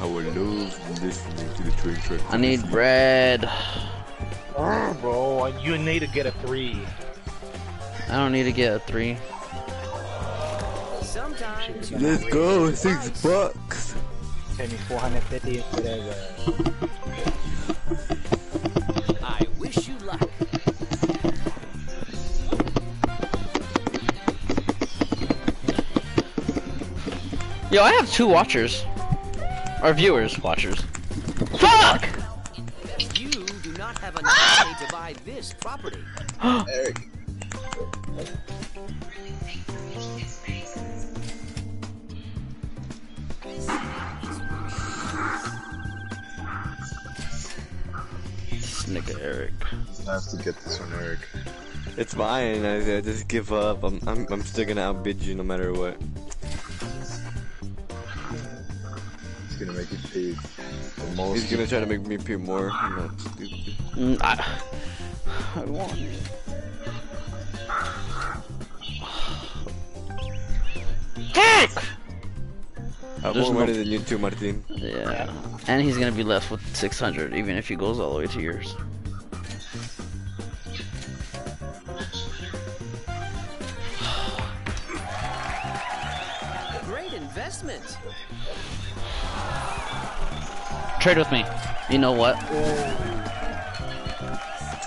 C: I would love listening to the train track.
A: I need bread.
E: Oh, bro, you need to get a three.
A: I don't need to get a three.
B: Sometimes
C: Let's go,
B: raise the
C: six
B: price.
C: bucks.
E: Pay me 450 instead of.
B: I wish you luck.
A: Yo, I have two watchers. Or viewers, watchers. Fuck!
B: You do not have enough money to buy this property.
D: Eric.
A: Nigga Eric.
D: I have to get this one, Eric.
C: It's mine. I, I just give up. I'm, I'm, I'm still gonna outbid you no matter what.
D: He's gonna make it pay the most.
C: He's gonna try to make me pay more. I'm not stupid.
A: Mm, I, I want it. Fuck!
C: I have
A: There's
C: more
A: no-
C: money than you too, Martin.
A: Yeah. And he's gonna be left with 600, even if he goes all the way to yours.
B: Great investment.
A: Trade with me. You know what?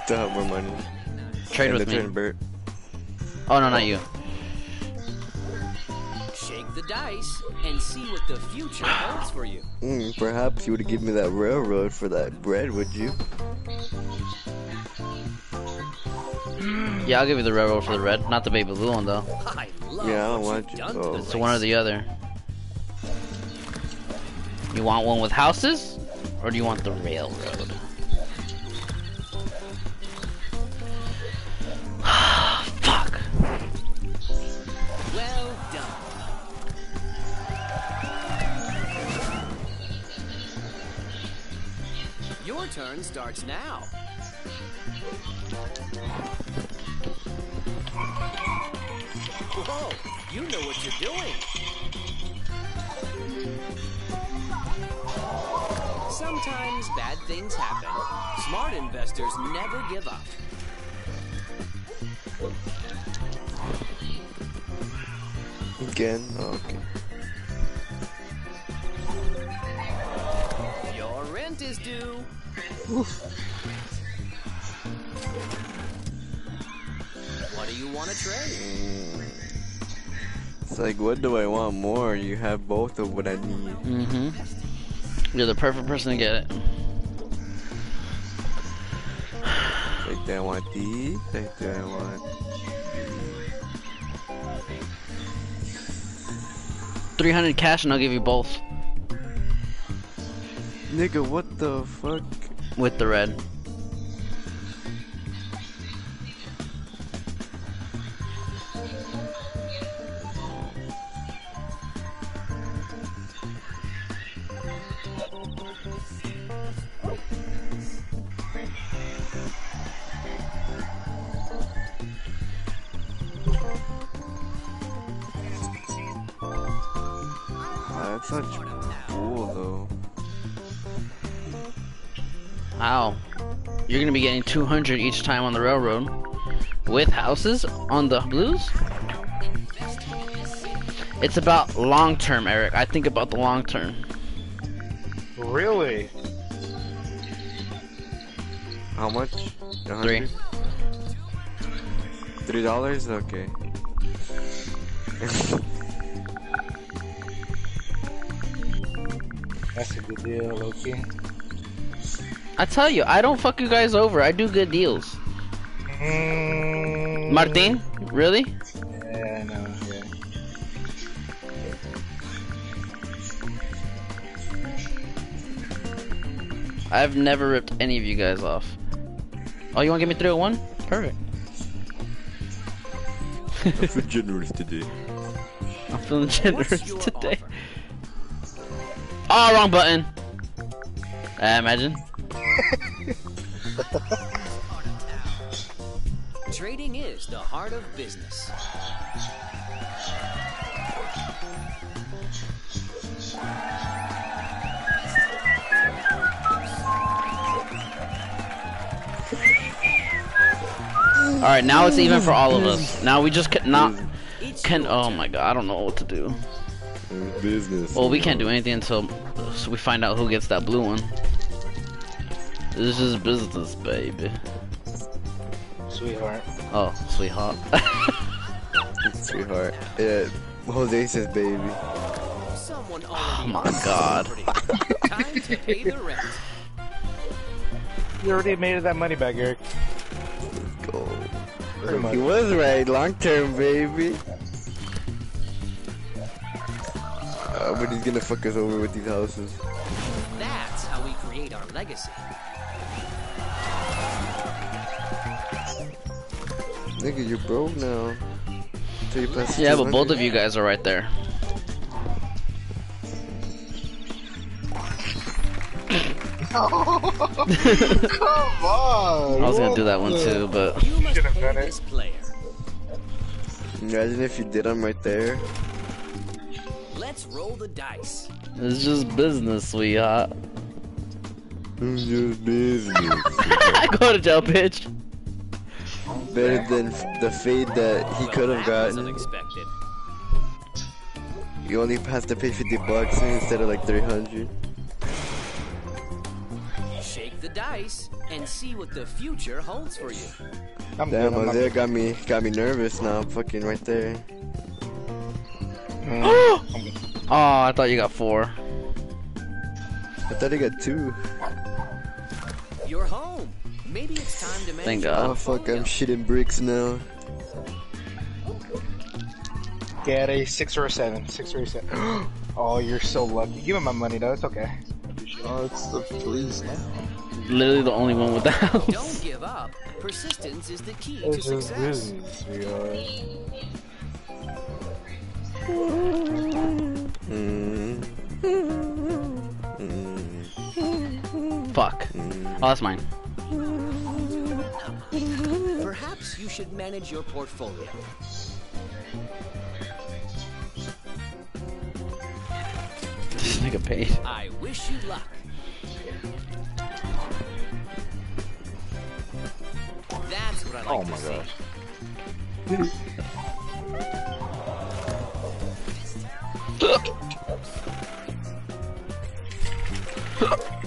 C: Still have more money.
A: Trade
C: And
A: with
C: the
A: me.
C: Bert.
A: Oh, no, not you.
B: Shake the dice and see what the future holds for you.
C: Mm, perhaps you would give me that railroad for that bread, would you?
A: Yeah, I'll give you the railroad for the red, not the baby blue one though.
B: I love
C: Yeah, I don't want
B: you've
C: you-
B: done to
C: oh.
B: the
A: It's one or the other. You want one with houses, or do you want the railroad? Fuck.
B: Your turn starts now. Whoa, you know what you're doing. Sometimes bad things happen. Smart investors never give up.
C: Again? Okay.
B: Your rent is due. What do you want to trade?
C: It's like, what do I want more? You have both of what I need.
A: Mm-hmm. You're the perfect person to get it.
C: Like, do I want these? Like, do I want...
A: Three hundred cash, and I'll give you both
C: Nigga, what the fuck?
A: With the red. 200 each time on the railroad. With houses on the blues? It's about long term, Eric. I think about the long term.
E: Really?
C: How much? A
A: Three.
C: Three dollars? Okay.
E: That's a good deal, Loki.
A: I tell you, I don't fuck you guys over. I do good deals.
E: Mm,
A: Martin, really?
E: Yeah, no, yeah.
A: I've never ripped any of you guys off. Oh, you want to give me 301? Perfect.
C: I'm for generous today.
A: I'm feeling generous today.
B: offer?
A: Oh, wrong button. I imagine.
B: Trading is the heart of business.
A: All right, now it's even for all of us. Now we just can not
B: It's
A: can. Oh my god, I don't know what to do.
C: Business.
A: Well, we can't do anything until so we find out who gets that blue one. This is business, baby.
E: Sweetheart.
A: Oh, sweetheart.
C: Sweetheart. Yeah, Jose says baby.
B: Someone
A: Oh my God.
B: Time to pay the rent.
E: You already made that money back, Eric.
C: Go.
E: Pretty much.
C: He was right, long term, baby. Uh, but he's gonna fuck us over with these houses.
B: That's how we create our legacy.
C: Nigga, you're broke now. Until you pass
A: yeah, but both of you guys are right there.
D: Come on.
A: I was gonna do that one too, but
B: You must
E: done it.
B: player.
C: Imagine if you did them right there.
B: Let's roll the dice.
A: it's just business, sweetheart.
C: It's just business.
A: Go to jail, bitch.
C: Better than the fade that he
B: Well,
C: could have gotten.
B: unexpected.
C: You only have to pay 50 bucks instead of like 300.
B: Shake the dice and see what the future holds for you.
E: I'm
C: Damn,
E: good. I'm
C: Jose got me got me nervous now. I'm fucking right there.
E: Mm,
A: Oh, I thought you got four.
C: I thought he got two.
B: You're home. Maybe it's time to manage
A: Thank God.
C: Oh fuck. I'm shitting bricks now.
E: Get a six or a seven. Six or a seven. oh, you're so lucky. Give him my money though. It's okay.
D: Oh, it's the police now.
A: Literally the only one with the house.
B: Don't give up. Persistence is the key to
E: just
B: success.
E: business, sweetheart.
A: Fuck. Oh, that's mine.
B: Perhaps you should manage your portfolio.
A: This nigga paid.
B: I wish you luck. That's what I like
E: Oh
B: to
E: my
B: see.
E: gosh.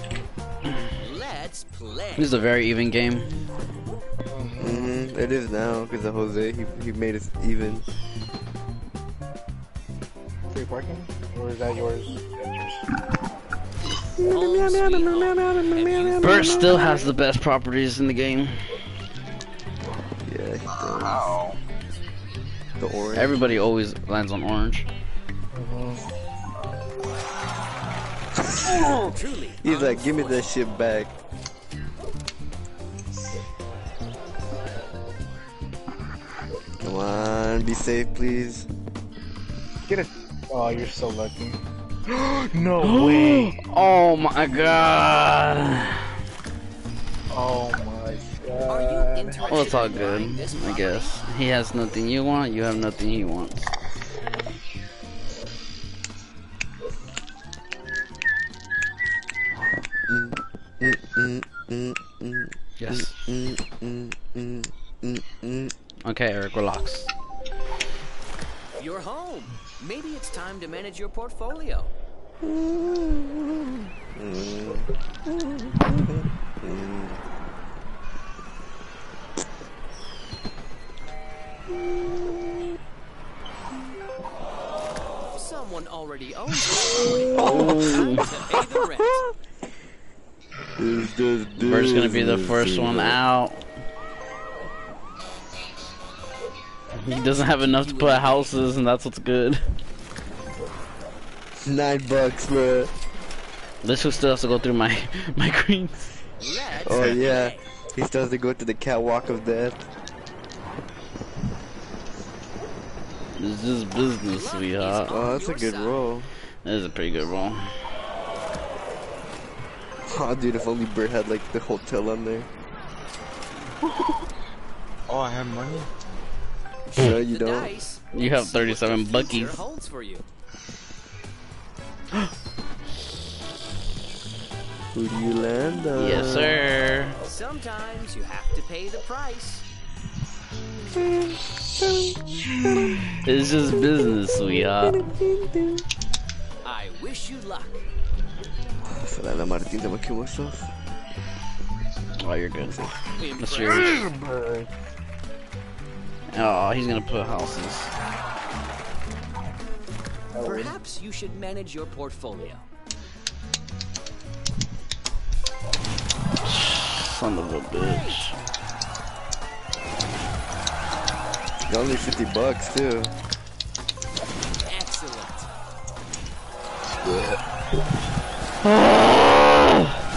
B: Let's play.
A: This is a very even game.
C: hmm It is now because of Jose. He he made it even.
E: Free parking? Or is that yours? That's yours.
B: Home sweet home. Have you
A: Bert still has the best properties in the game.
C: Yeah, he does.
E: Wow.
C: The orange.
A: Everybody always lands on orange.
B: Truly.
C: He's like, give me that shit back. Come on, be safe, please.
E: Get it. Oh, you're so lucky. no way.
A: Oh my god.
E: Oh my
B: Are you
E: god.
A: Well, it's all good, I guess. He has nothing you want, you have nothing he wants. Okay, Eric, relax.
B: You're home. Maybe it's time to manage your portfolio. Someone already owns it. Time to pay the rent.
C: It's just
A: Bert's gonna be the first one out. He doesn't have enough to put houses, and that's what's good.
C: Nine bucks, bro.
A: This one still has to go through my my greens.
B: Let's
C: Oh yeah,
B: play.
C: he still has to go to the catwalk of death.
A: It's just business, sweetheart.
C: Oh, that's a good roll.
A: That is a pretty good roll.
C: Oh, dude, if only Bert had like the hotel on there.
D: Oh, I have money.
C: No, you don't.
B: dice.
A: You have
B: See what the
A: 37
B: future
A: buckies.
B: holds for you.
C: Who do you land on?
A: Yes, sir.
B: Sometimes you have to pay the price.
A: It's just business, sweetheart.
B: I wish you luck.
C: Fernanda Martin também que mostrou.
A: Oh, you're good. That's
B: Impressive.
A: yours. Oh, he's gonna put houses.
B: Perhaps you should manage your portfolio.
A: Son of a bitch.
C: You Only 50 bucks too.
B: Excellent. Great.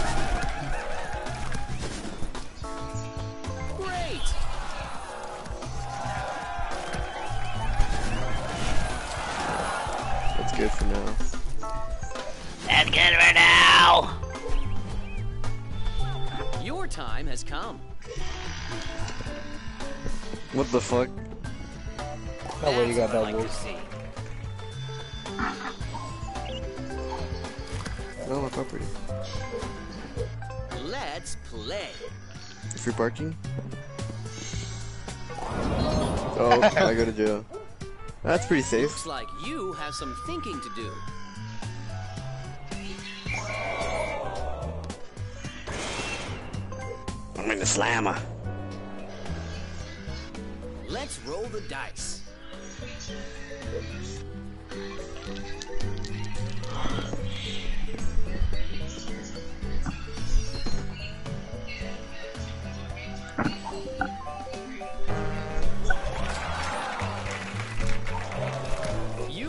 C: What the fuck?
E: No way you got
B: That's what I
E: that
B: like
E: voice.
B: to see.
C: No, my property.
B: Let's play.
C: If you're parking? Oh, I go to jail. That's pretty safe.
B: Looks like you have some thinking to do.
C: I'm in the slammer.
B: Let's roll the dice.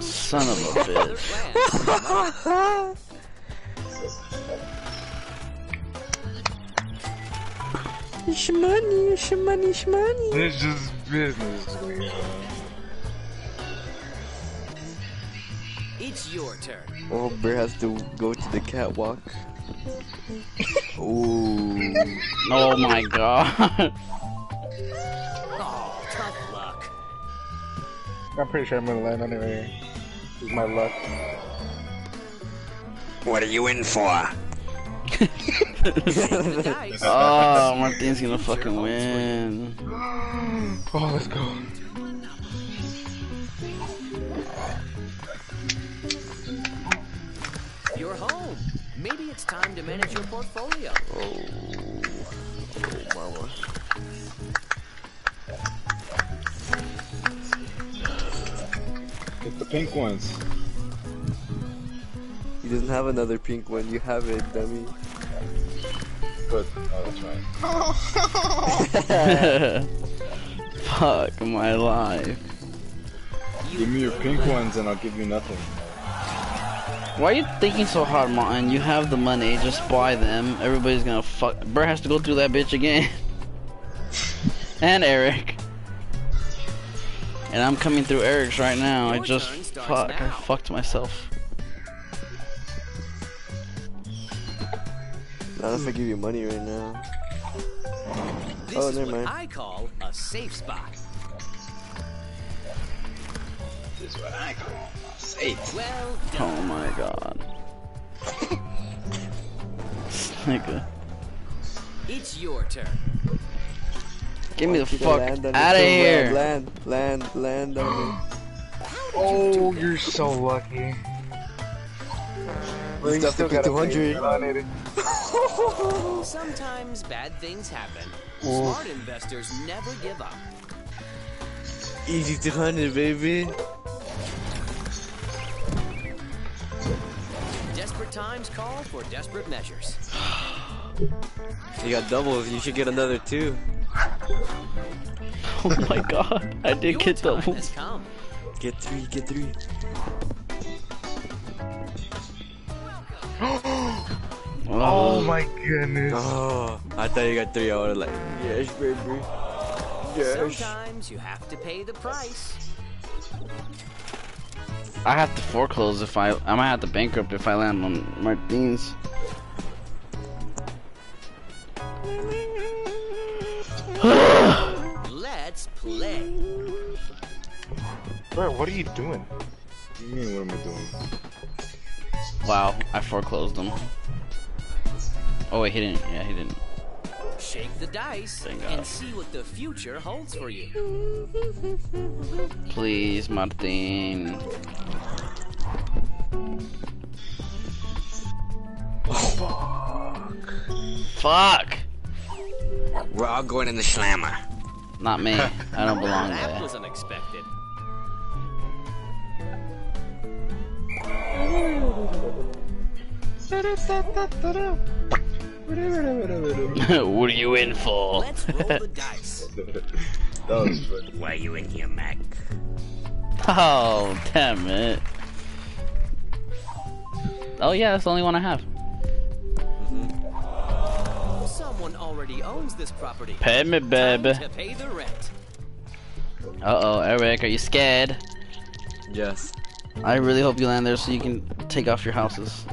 A: Son of a bitch.
B: Shmoney,
C: shmoney, money! It's
E: just business. man.
B: It's your turn.
C: Oh, Bear has to go to the catwalk. Ooh.
A: Oh my god.
B: Oh, tough luck.
E: I'm pretty sure I'm gonna land anyway. This is my luck.
C: What are you in for?
B: The dice.
A: oh, Martin's gonna fucking win.
E: Oh, let's go.
B: You're home. Maybe it's time to manage your portfolio.
C: Oh. Oh, mama.
D: It's the pink ones.
C: He doesn't have another pink one. You have it, dummy.
D: Good. Oh, that's right.
A: Fuck my life.
D: Give me your pink ones and I'll give you nothing.
A: Why are you thinking so hard, Martin? You have the money, just buy them. Everybody's gonna fuck. Bert has to go through that bitch again. and Eric. And I'm coming through Eric's right now. I just
B: turn starts
A: fuck. I fucked myself.
C: Not if I give you money right now.
B: This
C: Oh,
B: is
C: never
B: what
C: mind.
B: I call a safe spot.
D: This is what I call a safe.
B: Well
A: Oh my god. Nigga.
B: It's your turn.
A: Get me the fuck
C: gotta land on
A: out of
C: it.
A: here.
C: Land, land, land on it.
E: Oh, you're so lucky. Uh, Well, you
C: Stuff
E: still
C: to put
E: gotta
C: 200.
B: Sometimes bad things happen.
E: Oh.
B: Smart investors never give up.
C: Easy 200, baby.
B: Desperate times call for desperate measures.
C: You got doubles. You should get another two.
A: Oh my god. I did
B: Your
A: get
B: time
A: double.
B: has come.
C: Get three, get three.
E: Oh, oh my goodness.
C: Oh, I thought you got three. I was like, yes, baby. Yes.
B: Sometimes you have to pay the price.
A: I have to foreclose if I. I might have to bankrupt if I land on Martinez.
B: Let's play.
E: Bro, what are you doing?
D: What do you mean, what am I doing?
A: Wow, I foreclosed him. Oh wait, he didn't. Yeah, he didn't.
B: Shake the dice and see what the future holds for you.
A: Please, Martin. Fuck. Fuck.
C: We're all going in the slammer.
A: Not me. I don't belong
B: That
A: there.
B: was unexpected.
A: what are you in for?
B: Let's roll the dice.
D: that was funny.
C: Why are you in here, Mac?
A: Oh, damn it. Oh yeah, that's the only one I have.
B: Someone already owns this property.
A: Pay me,
B: Time
A: baby.
B: to pay the rent.
A: Uh oh, Eric, are you scared?
C: Yes.
A: I really hope you land there so you can take off your houses.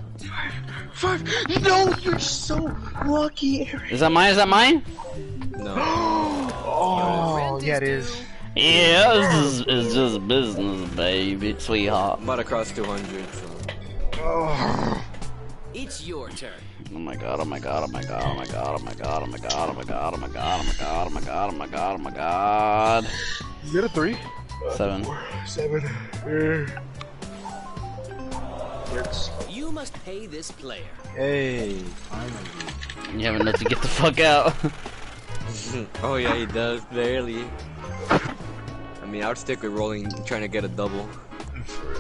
E: Fuck! No, you're so lucky, Eric.
A: Is that mine? Is that mine?
C: No.
E: Oh, yeah, it is.
A: Yeah, this is, it's just business, baby, sweetheart.
C: I'm about to cross 200, so.
E: Oh,
B: It's your turn.
A: Oh my god, oh my god, oh my god, oh my god, oh my god, oh my god, oh my god, oh my god, oh my god, oh my god, oh my god, oh my god.
E: you got a three?
A: Seven.
E: Seven.
B: You must pay this player.
D: Hey, finally.
A: You haven't let to get the fuck out.
C: oh yeah, he does barely. I mean, I would stick with rolling, trying to get a double.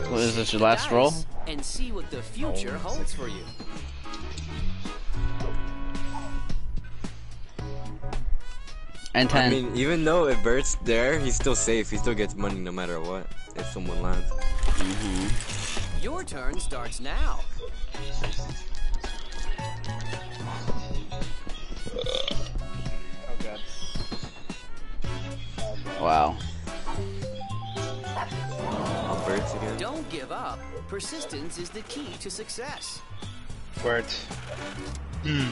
A: what is this, your last roll?
B: And see what the future holds for you.
A: And
C: I mean, even though if Bert's there, he's still safe. He still gets money no matter what. If someone lands.
A: Mhm.
B: Your turn starts now.
E: Oh god.
A: Wow.
C: Oh, birds again.
B: Don't give up. Persistence is the key to success.
E: Word. Hmm.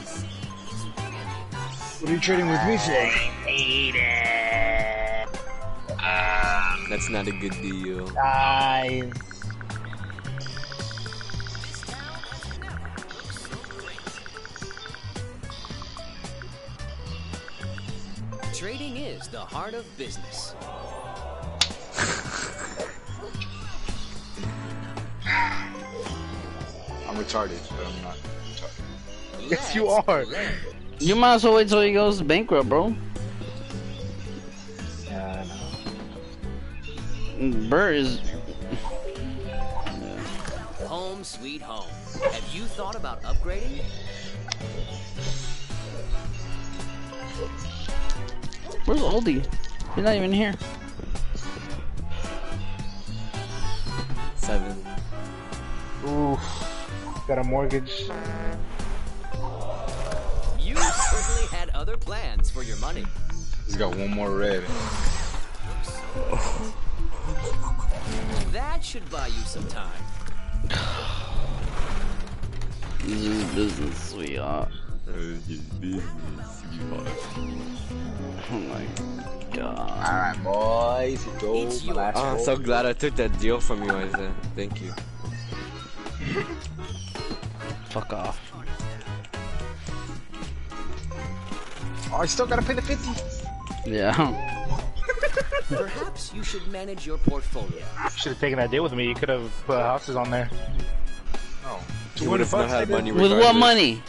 E: What are you trading with me for? Um.
C: That's not a good deal.
E: Nice.
B: Is of business.
D: I'm retarded, but I'm not retarded.
E: Yes, you
B: Let's
E: are.
B: play.
A: You might as well wait till he goes bankrupt, bro.
E: Yeah, I know.
A: Bert is.
B: Home sweet home. Have you thought about upgrading?
A: Where's Oldie? He's not even here.
C: Seven.
E: Oof. Got a mortgage.
B: You certainly had other plans for your money.
D: He's got one more red.
B: That should buy you some time.
A: This is business, sweetheart. Oh my god.
D: Alright, boys. Go.
B: It's your
D: Last
C: Oh, I'm so glad I took that deal from you, Izaiah. Thank you.
A: Fuck off.
D: Oh, I still gotta pay the 50.
A: Yeah.
B: Perhaps you should manage your portfolio.
E: Should have taken that deal with me. You could have put houses on there.
D: Oh.
C: You would have not had money
A: With what money?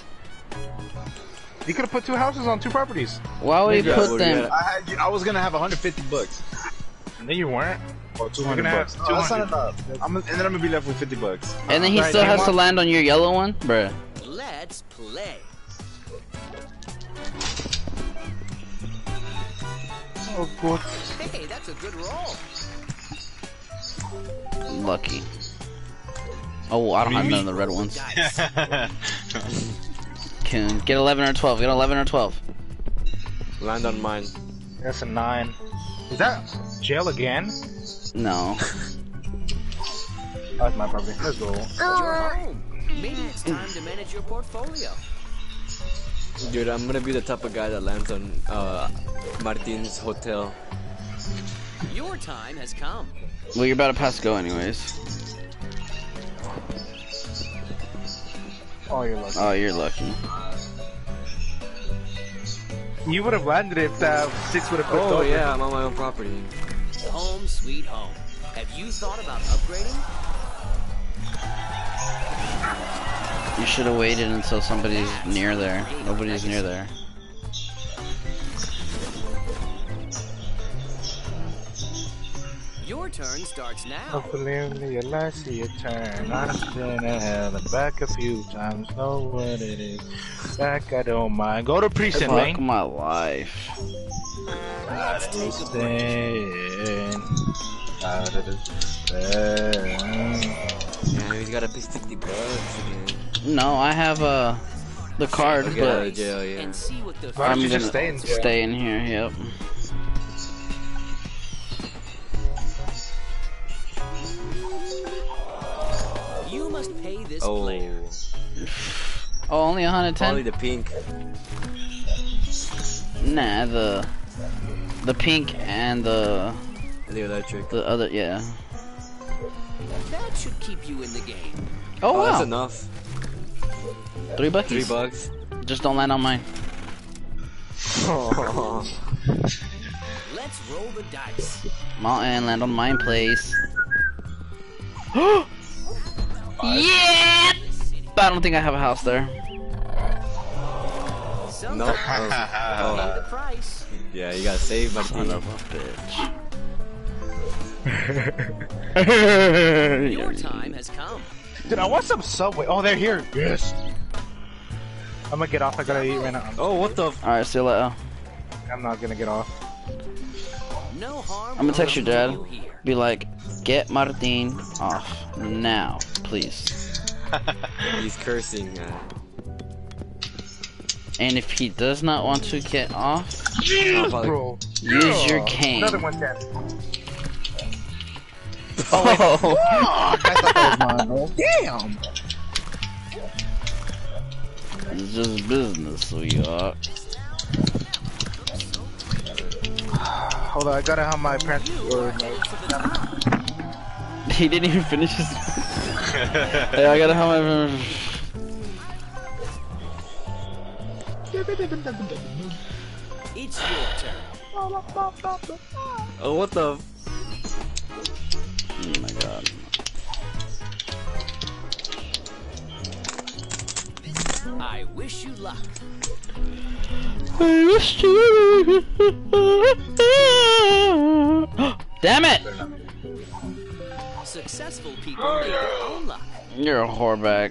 E: You could have put two houses on two properties.
A: Why would he put
C: well,
A: them?
D: I had, I was gonna have 150 bucks
E: No, you weren't.
D: or 200 bucks.
E: have
D: No, that's not
E: 200.
D: enough. I'm, and then I'm gonna be left with 50 bucks.
A: And then he
E: Right,
A: still has to land on your yellow one? Bruh.
B: Let's play.
E: Oh, good.
B: Hey, that's a good roll.
A: Lucky. Oh, I don't have none of the red ones.
B: Dice.
A: Get 11 or 12. Get 11 or 12.
C: Land on mine.
E: That's a nine. Is that jail again?
A: No.
E: That's my property. Let's go.
B: You're home. Maybe it's time to manage your portfolio.
C: Dude, I'm gonna be the type of guy that lands on uh, Martin's hotel.
B: Your time has come.
A: Well, you're about to pass go anyways.
E: Oh, you're lucky.
A: Oh, you're lucky.
E: You would have landed if that six would have flipped
C: Oh
E: over.
C: yeah, I'm on my own property.
B: Home sweet home. Have you thought about upgrading?
A: You should have waited until somebody's near there. Nobody's near there.
B: Turn starts now.
E: Hopefully, only a light see your turn. I've been to hell and back a few times. Know what it is. Back, I don't mind. Go to precinct,
A: Fuck my life.
E: Stand out of the.
C: Yeah, he's gotta pay 60 bucks again.
A: No, I have uh the card, but
C: of jail, yeah.
B: And see what the
E: Why don't
A: I'm gonna
E: just stay in
A: stay in here. Yep.
B: This
C: Oh,
B: player.
A: Oh, only
C: probably
A: 110.
C: the pink.
A: Nah, the the pink and the
C: The electric.
A: the other. Yeah.
B: That should keep you in the game.
A: Oh,
C: Oh, that's enough.
A: Three bucks.
C: Three bucks.
A: Just don't land on mine.
B: Let's roll the dice.
A: Mountain, land on mine, place. yeah. But I don't think I have a house there.
C: No.
B: Sometimes
C: Oh, oh.
B: price.
C: Yeah, you gotta save my
A: Son
C: Martin.
A: of a bitch.
B: Your time has come.
E: Dude, I want some Subway. Oh, they're here. Yes. I'm gonna get off. I gotta eat right now.
C: Oh, what the? F
A: All right, see you later.
E: I'm not gonna get off.
B: No harm.
A: I'm gonna text your dad.
B: come to you here.
A: Be like, Get Martin off now, please.
C: He's cursing. Uh,
A: And if he does not want to get off,
E: Bro.
A: use your
E: Yeah.
A: cane.
E: Another one dead.
A: Oh,
E: Oh, I thought that was mine, bro. Damn.
A: it's just business, sweetheart.
E: Hold on, I gotta have my parents.
A: He didn't even finish his. hey, I gotta have my.
B: It's your turn.
C: oh, what the?
A: Oh my god.
B: I wish you luck.
A: I wish you. Damn it!
B: Successful people make their own luck.
A: You're a whorebag.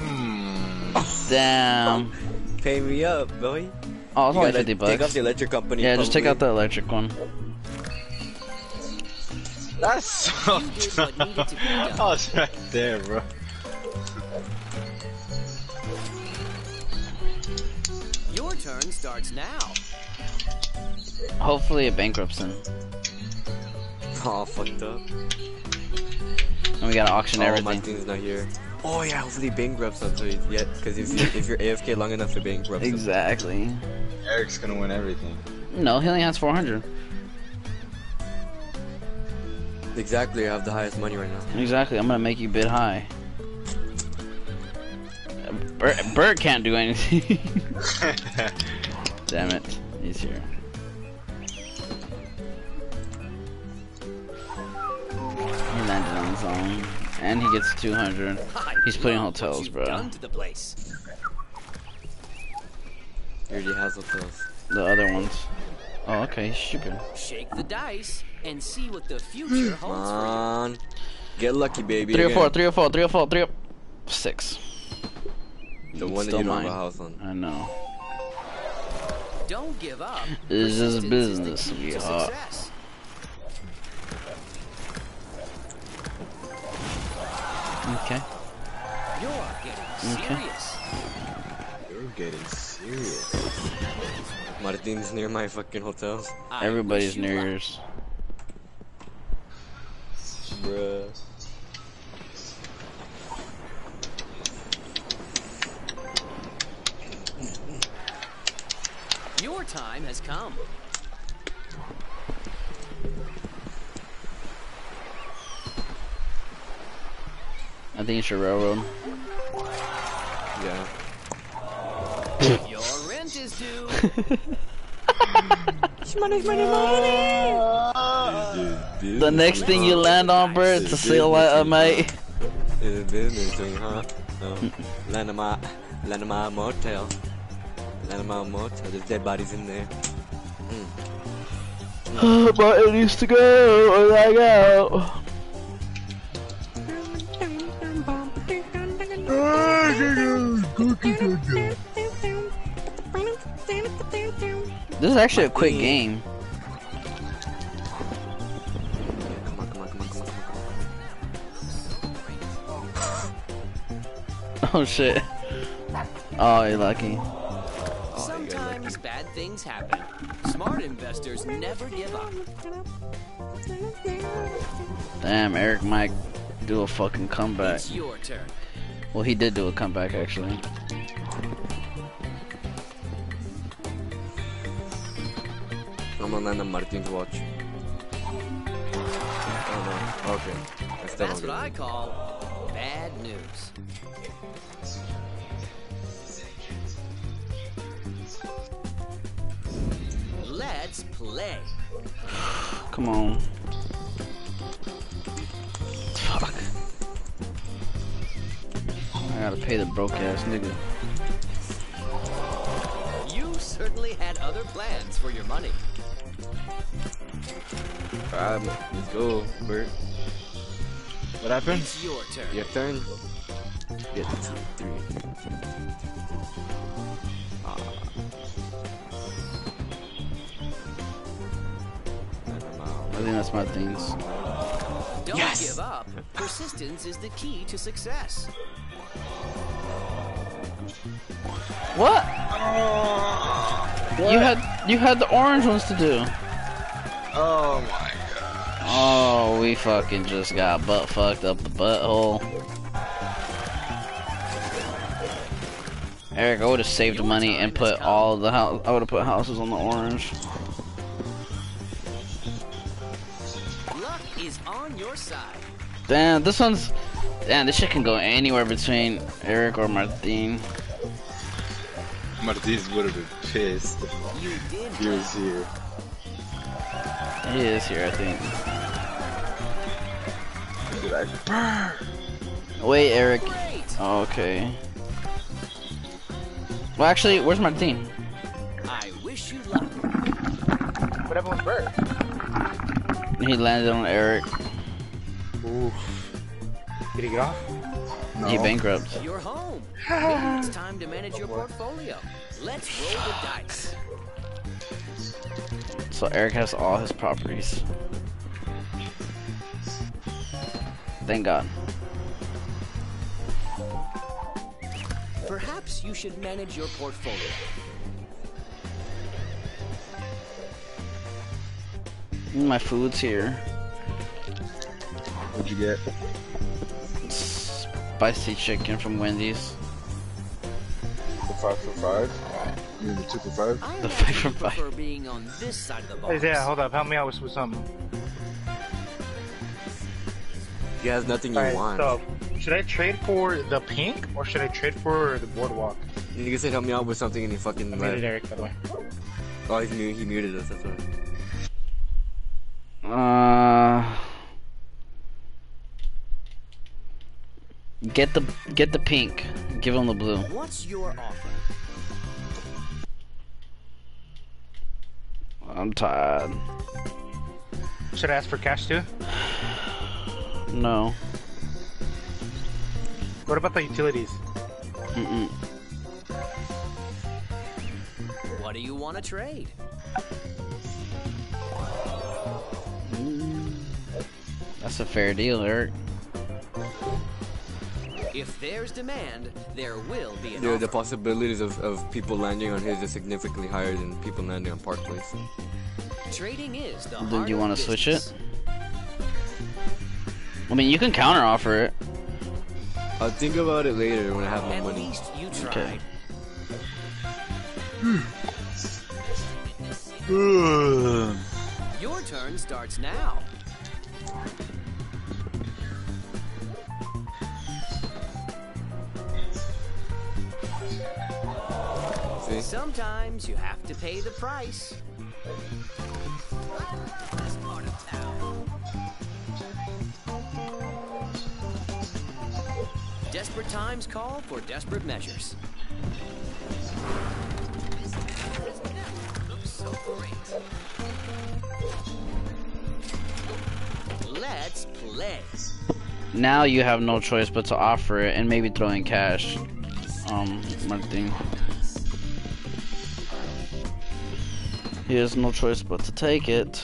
A: Hmm. Damn.
C: Pay me up, boy.
A: Oh, it's
C: You
A: only
C: gotta
A: 50
C: Take off the electric company.
A: Yeah, just take out the electric one.
D: That's so
B: You did what needed to be
D: I was right there, bro.
B: Your turn starts now.
A: Hopefully it bankrupts him.
C: Oh, fucked up.
A: And we gotta auction
C: Oh,
A: everything.
C: Martin's not here. Oh yeah, hopefully bankrupts him. So yet, because if you if you're AFK long enough to bankrupt him.
A: Exactly.
D: Eric's gonna win everything.
A: No, he only has 400.
C: Exactly, I have the highest money right now.
A: Exactly, I'm gonna make you bid high. Bert, Bert can't do anything. Damn it, he's here. And he gets 200. He's putting hotels, bro.
B: The.
C: He already has hotels.
A: The other ones. Oh, okay, he's stupid.
B: Shake the dice and see what the future
C: hmm.
B: holds for you.
C: on. Get lucky, baby.
A: Three or four, three or four, three or four, three or six.
C: The one that
A: Still
C: you don't have a house on.
A: I know.
B: Don't give up.
A: This is business,
B: the key
A: sweetheart. Okay.
B: You're getting
A: Okay.
B: serious.
D: You're getting serious.
C: Martin's near my fucking hotels.
B: I
A: Everybody's
B: wish you
A: New
B: luck.
A: Year's.
C: Bruh.
B: Your time has come.
A: I think it's your railroad.
C: Yeah.
B: Your rent is due.
A: The next thing you land on, bro, it's a seal letter, mate.
C: It's a business doing, huh? No. land on my, land of my motel. Land on my motel. There's dead bodies in there.
A: Mm. But it needs to go, or I go. This is actually a quick game. Oh shit. Oh, you're lucky.
B: Sometimes bad things happen. Smart investors never give up.
A: Damn, Eric might do a fucking comeback.
B: It's your turn.
A: Well, he did do a comeback actually.
C: I'm gonna land on Martin's watch. Oh no. Okay. That's
B: That's what I call bad news. Let's play.
A: Come on. I gotta pay the broke ass nigga.
B: You certainly had other plans for your money.
C: Alright, let's go, Bert.
D: What happened?
B: It's your turn.
C: Your turn. Get two, three. Ah. Land
A: think that's my things.
B: Don't
C: Yes!
B: give up. Persistence is the key to success.
A: What? You had you had the orange ones to do.
D: Oh my god.
A: Oh, we fucking just got butt fucked up the butthole. Eric, I would have saved
B: Your
A: money and put all the house. I would have put houses on the orange.
B: Luck is on your side.
A: Damn, this one's. Damn, this shit can go anywhere between Eric or Martin.
D: Martinez would have been pissed if he was here.
A: He is here, I think.
D: He'd be like, burn!
A: Wait, Eric. Oh, okay. Well, actually, where's Martin?
B: I wish you luck.
E: But everyone's bird.
A: He landed on Eric.
E: Ooh. Did he get off?
D: No.
A: He bankrupt.
B: You're home. It's time to manage your portfolio. Let's roll the dice.
A: So Eric has all his properties. Thank God.
B: Perhaps you should manage your portfolio.
A: My food's here.
D: What'd you get?
A: Spicy chicken from Wendy's.
D: The five for five? You mean the two for five?
A: The five for five.
B: prefer being on this side of the box.
E: Izaiah, hold up. Help me out with, with something.
C: He has nothing you
E: Alright,
C: want.
E: so should I trade for the pink or should I trade for the boardwalk?
C: Nigga said help me out with something and he fucking
E: I
C: left.
E: muted Eric, by the way.
C: Oh, he's mu- he muted us, that's why.
A: Uh, get the get the pink. Give him the blue.
B: What's your offer?
A: I'm tired.
E: Should I ask for cash too?
A: No.
E: What about the utilities?
A: Mm-mm.
B: What do you want to trade? Mm.
A: That's a fair deal, Eric.
B: If there's demand, there will be an
C: Dude, the possibilities of, of people landing on his is significantly higher than people landing on Park Place.
B: Trading is the
A: Do you want to switch it? I mean, you can counter offer it.
C: I'll think about it later when I have more
B: At
C: money.
B: least you tried.
A: Okay.
B: Your turn starts now.
C: See?
B: Sometimes you have to pay the price. This part of town. Desperate times call for desperate measures. Looks so great. Let's play.
A: Now you have no choice but to offer it and maybe throw in cash. Um, Martin. He has no choice but to take it.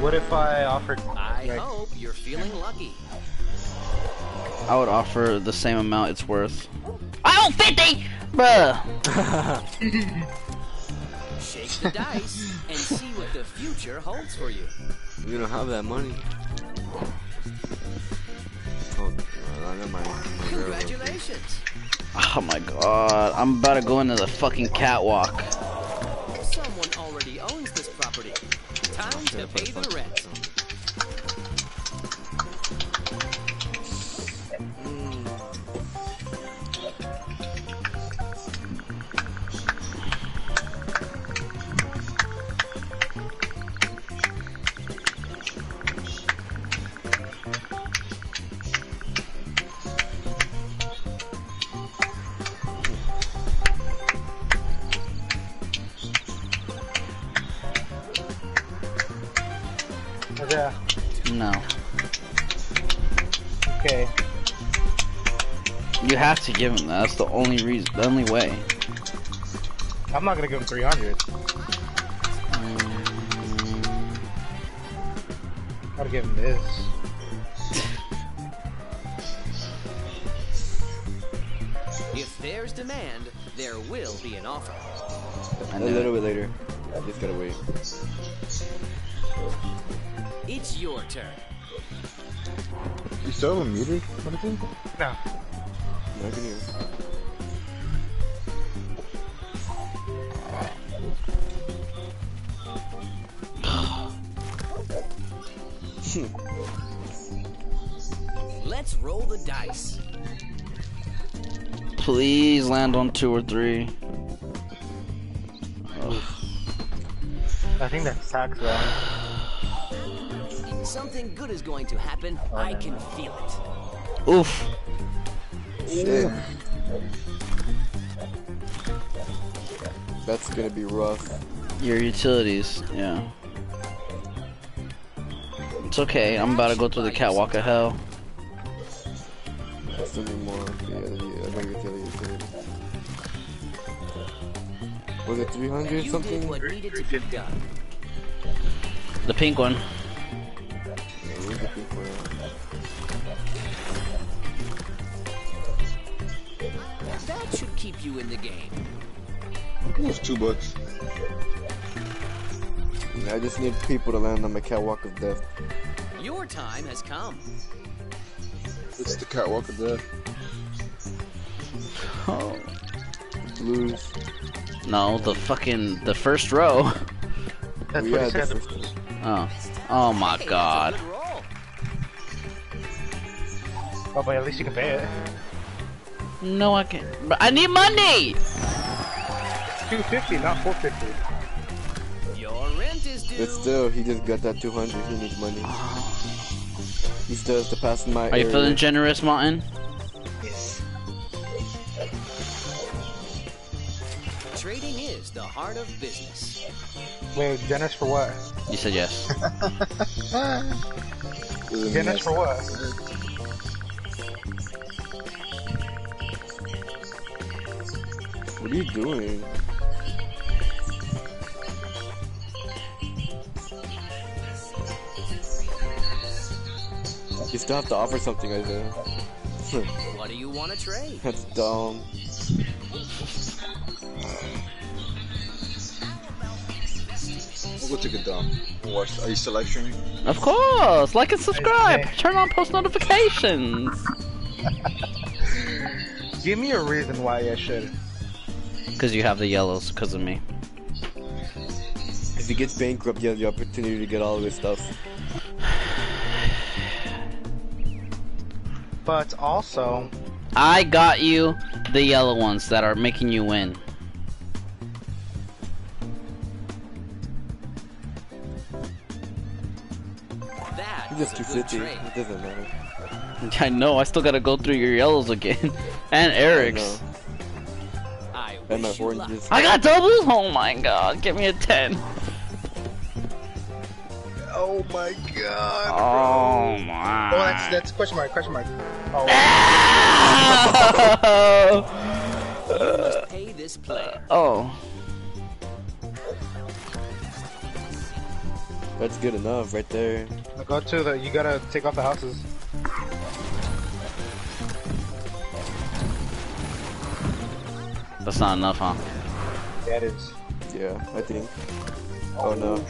E: What if I offered
B: I
E: like,
B: hope you're feeling lucky.
A: I would offer the same amount it's worth. I owe 50! Bruh!
B: Shake the dice and see what the future holds for you.
C: We don't have that money. Oh, never mind.
B: Congratulations.
A: Oh my god, I'm about to go into the fucking catwalk.
B: Someone already owns this property. Time to pay the rent.
E: Izaiah?
A: No.
E: Okay.
A: You have to give him that. That's the only reason, the only way.
E: I'm not gonna give him 300.
A: Mm,
E: Gotta give him this.
B: If there's demand, there will be an offer.
C: A little bit later. I just gotta wait.
B: It's your turn.
D: You still have him muted? What is it?
E: No.
C: No, I can hear.
B: Let's roll the dice.
A: Please land on two or three.
E: I think that sucks, wrong.
B: Something good is going to happen. I oh, can feel it.
A: Oof.
D: Shit.
C: That's gonna be rough.
A: Your utilities, yeah. It's okay. I'm about to go through the catwalk of hell.
C: Still need more. Yeah, yeah, I'm gonna get the. Was it 300
B: You
C: something?
B: what needed to be done.
A: The pink one.
D: Two bucks.
C: I just need people to land on my catwalk of death.
B: Your time has come.
D: It's the catwalk of death.
A: Oh.
C: Blues.
A: No, the fucking the first row.
E: That's
C: We
E: what he
C: the
E: said.
A: Oh. Oh my
B: Hey, that's a
A: god.
B: good.
E: Oh, but at least you can pay it.
A: No, I can't. But I need money.
E: 250, not 450.
B: Your rent is due.
C: But still, he just got that 200. He needs money. He still has to pass in my
A: Are you feeling generous, Martin?
E: Yes.
B: Trading is the heart of business.
E: Wait, generous for what?
A: You said yes.
E: Dennis for what?
C: What are you doing? You still have to offer something, Izaiah.
B: What do you want to trade?
C: That's dumb.
D: We'll go take a dump. Watch. Are you still live streaming?
A: Of course. Like and subscribe.
E: Okay.
A: Turn on post notifications.
E: Give me a reason why I should.
A: Because you have the yellows. Because of me.
C: If he gets bankrupt, he has the opportunity to get all of his stuff.
E: But also,
A: I got you the yellow ones that are making you win.
B: That
C: He's
B: was
C: just
B: a good
C: 250. It doesn't matter.
A: I know. I still gotta go through your yellows again, and Eric's.
C: know.
B: I
C: And my
B: wish you luck.
C: oranges.
A: I got doubles. Oh my god! Give me a ten.
E: Oh my god.
A: Oh my.
E: Oh, that's that's question mark, question mark. Oh,
B: pay this player.
A: oh.
C: That's good enough right there.
E: go to the. You gotta take off the houses.
A: That's not enough, huh?
E: Yeah, it is.
C: Yeah, I think. Oh no.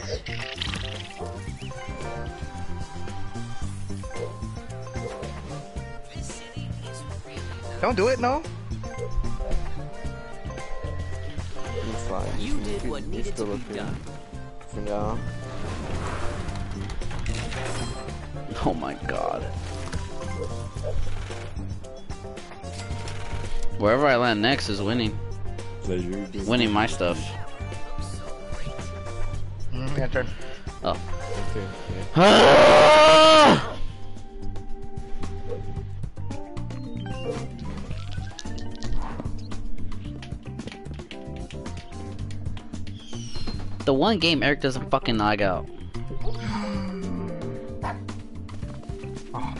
E: Don't do it, no.
C: He's fine.
B: You
C: He's-
B: did what
C: he's
B: needed to be
C: okay
B: done.
C: For now.
A: Oh my god. Wherever I land next is winning. Winning my stuff.
E: Mm, yeah, turn.
A: Oh.
C: Okay, yeah.
A: Ah! The one game Eric doesn't fucking knock out.
E: Oh.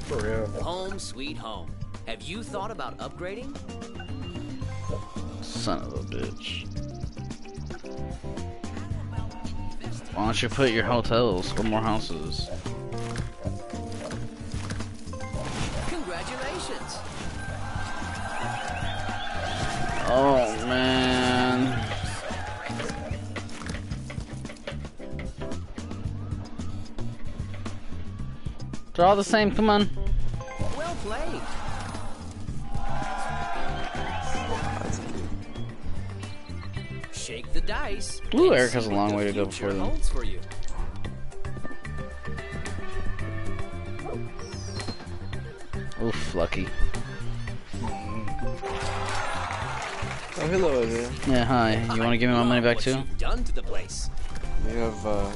E: For real.
B: Home sweet home. Have you thought about upgrading?
A: Son of a bitch. Why don't you put your hotels? for more houses.
B: Congratulations.
A: Oh man. They're all the same, come on.
B: Well played. The dice.
A: Ooh, Eric has a long way to go before them.
B: holds for you.
A: Oof, lucky.
C: Oh, hello there.
A: Yeah, hi. You wanna give me my money back too?
B: you've done to the place.
C: You have, uh,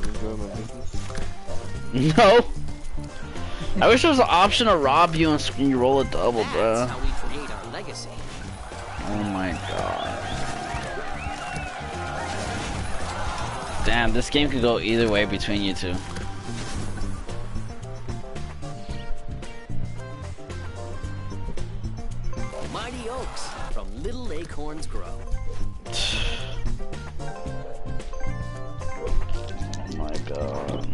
C: you enjoy my business?
A: No. I wish there was an option to rob you and s- you roll a double,
B: That's
A: bro. Damn, this game could go either way between you two.
B: Mighty oaks from little acorns grow.
A: Oh my god.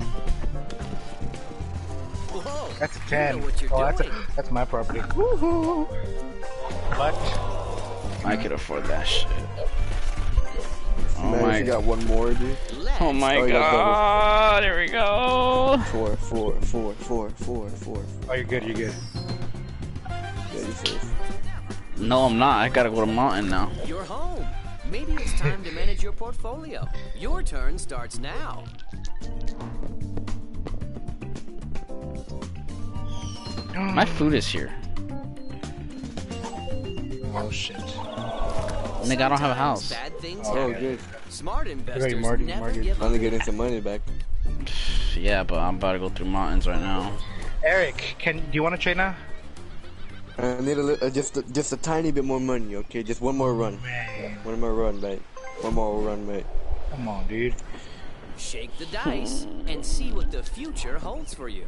B: Whoa,
E: That's a
B: you
E: 10.
B: know you're
E: oh, that's, a, that's my property. Woohoo! You're good, you're good.
C: Yeah, you're safe.
A: No, I'm not. I gotta go to mountain now.
B: You're home. Maybe it's time to manage your portfolio. Your turn starts now.
A: My food is here.
E: Oh, shit.
A: Nigga, I don't have a house.
B: Bad things
C: Oh,
B: happen.
C: good.
B: Smart investors
E: Marty,
B: never
E: Marty.
B: give up.
C: Finally getting some money back.
A: Yeah, but I'm about to go through mountains right now.
E: Eric, can do you want to trade now?
C: I need a li- uh, just a, just a tiny bit more money, okay? Just one more run.
E: Man,
C: One more run, mate. One more run, mate.
E: come on, dude.
B: Shake the dice and see what the future holds for you.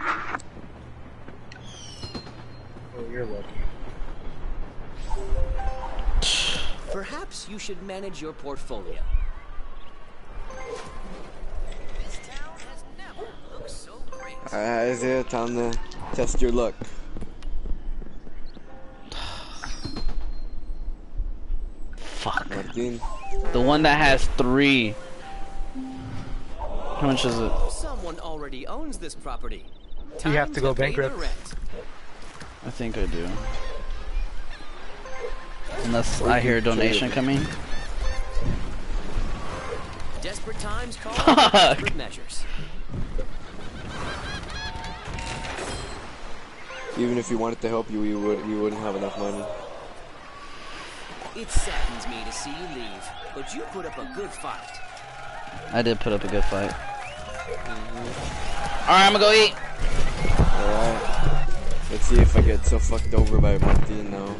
E: Oh, you're lucky.
B: Perhaps you should manage your portfolio. This town has never looked so great.
C: Alright, Izaiah, time to test your luck.
A: Fuck.
C: Martin.
A: The one that has three. How much is it?
B: Someone already owns this property.
E: You have to go
B: pay the
E: bankrupt.
A: I think I do. Unless I hear a donation coming.
B: Desperate times call
A: Fuck.
B: for desperate measures.
C: Even if you wanted to help you, we would we wouldn't have enough money.
B: It saddens me to see you leave, but you put up a good fight.
A: I did put up a good fight. Mm-hmm. Alright, I'm gonna go eat.
C: Alright. Let's see if I get so fucked over by Martin now.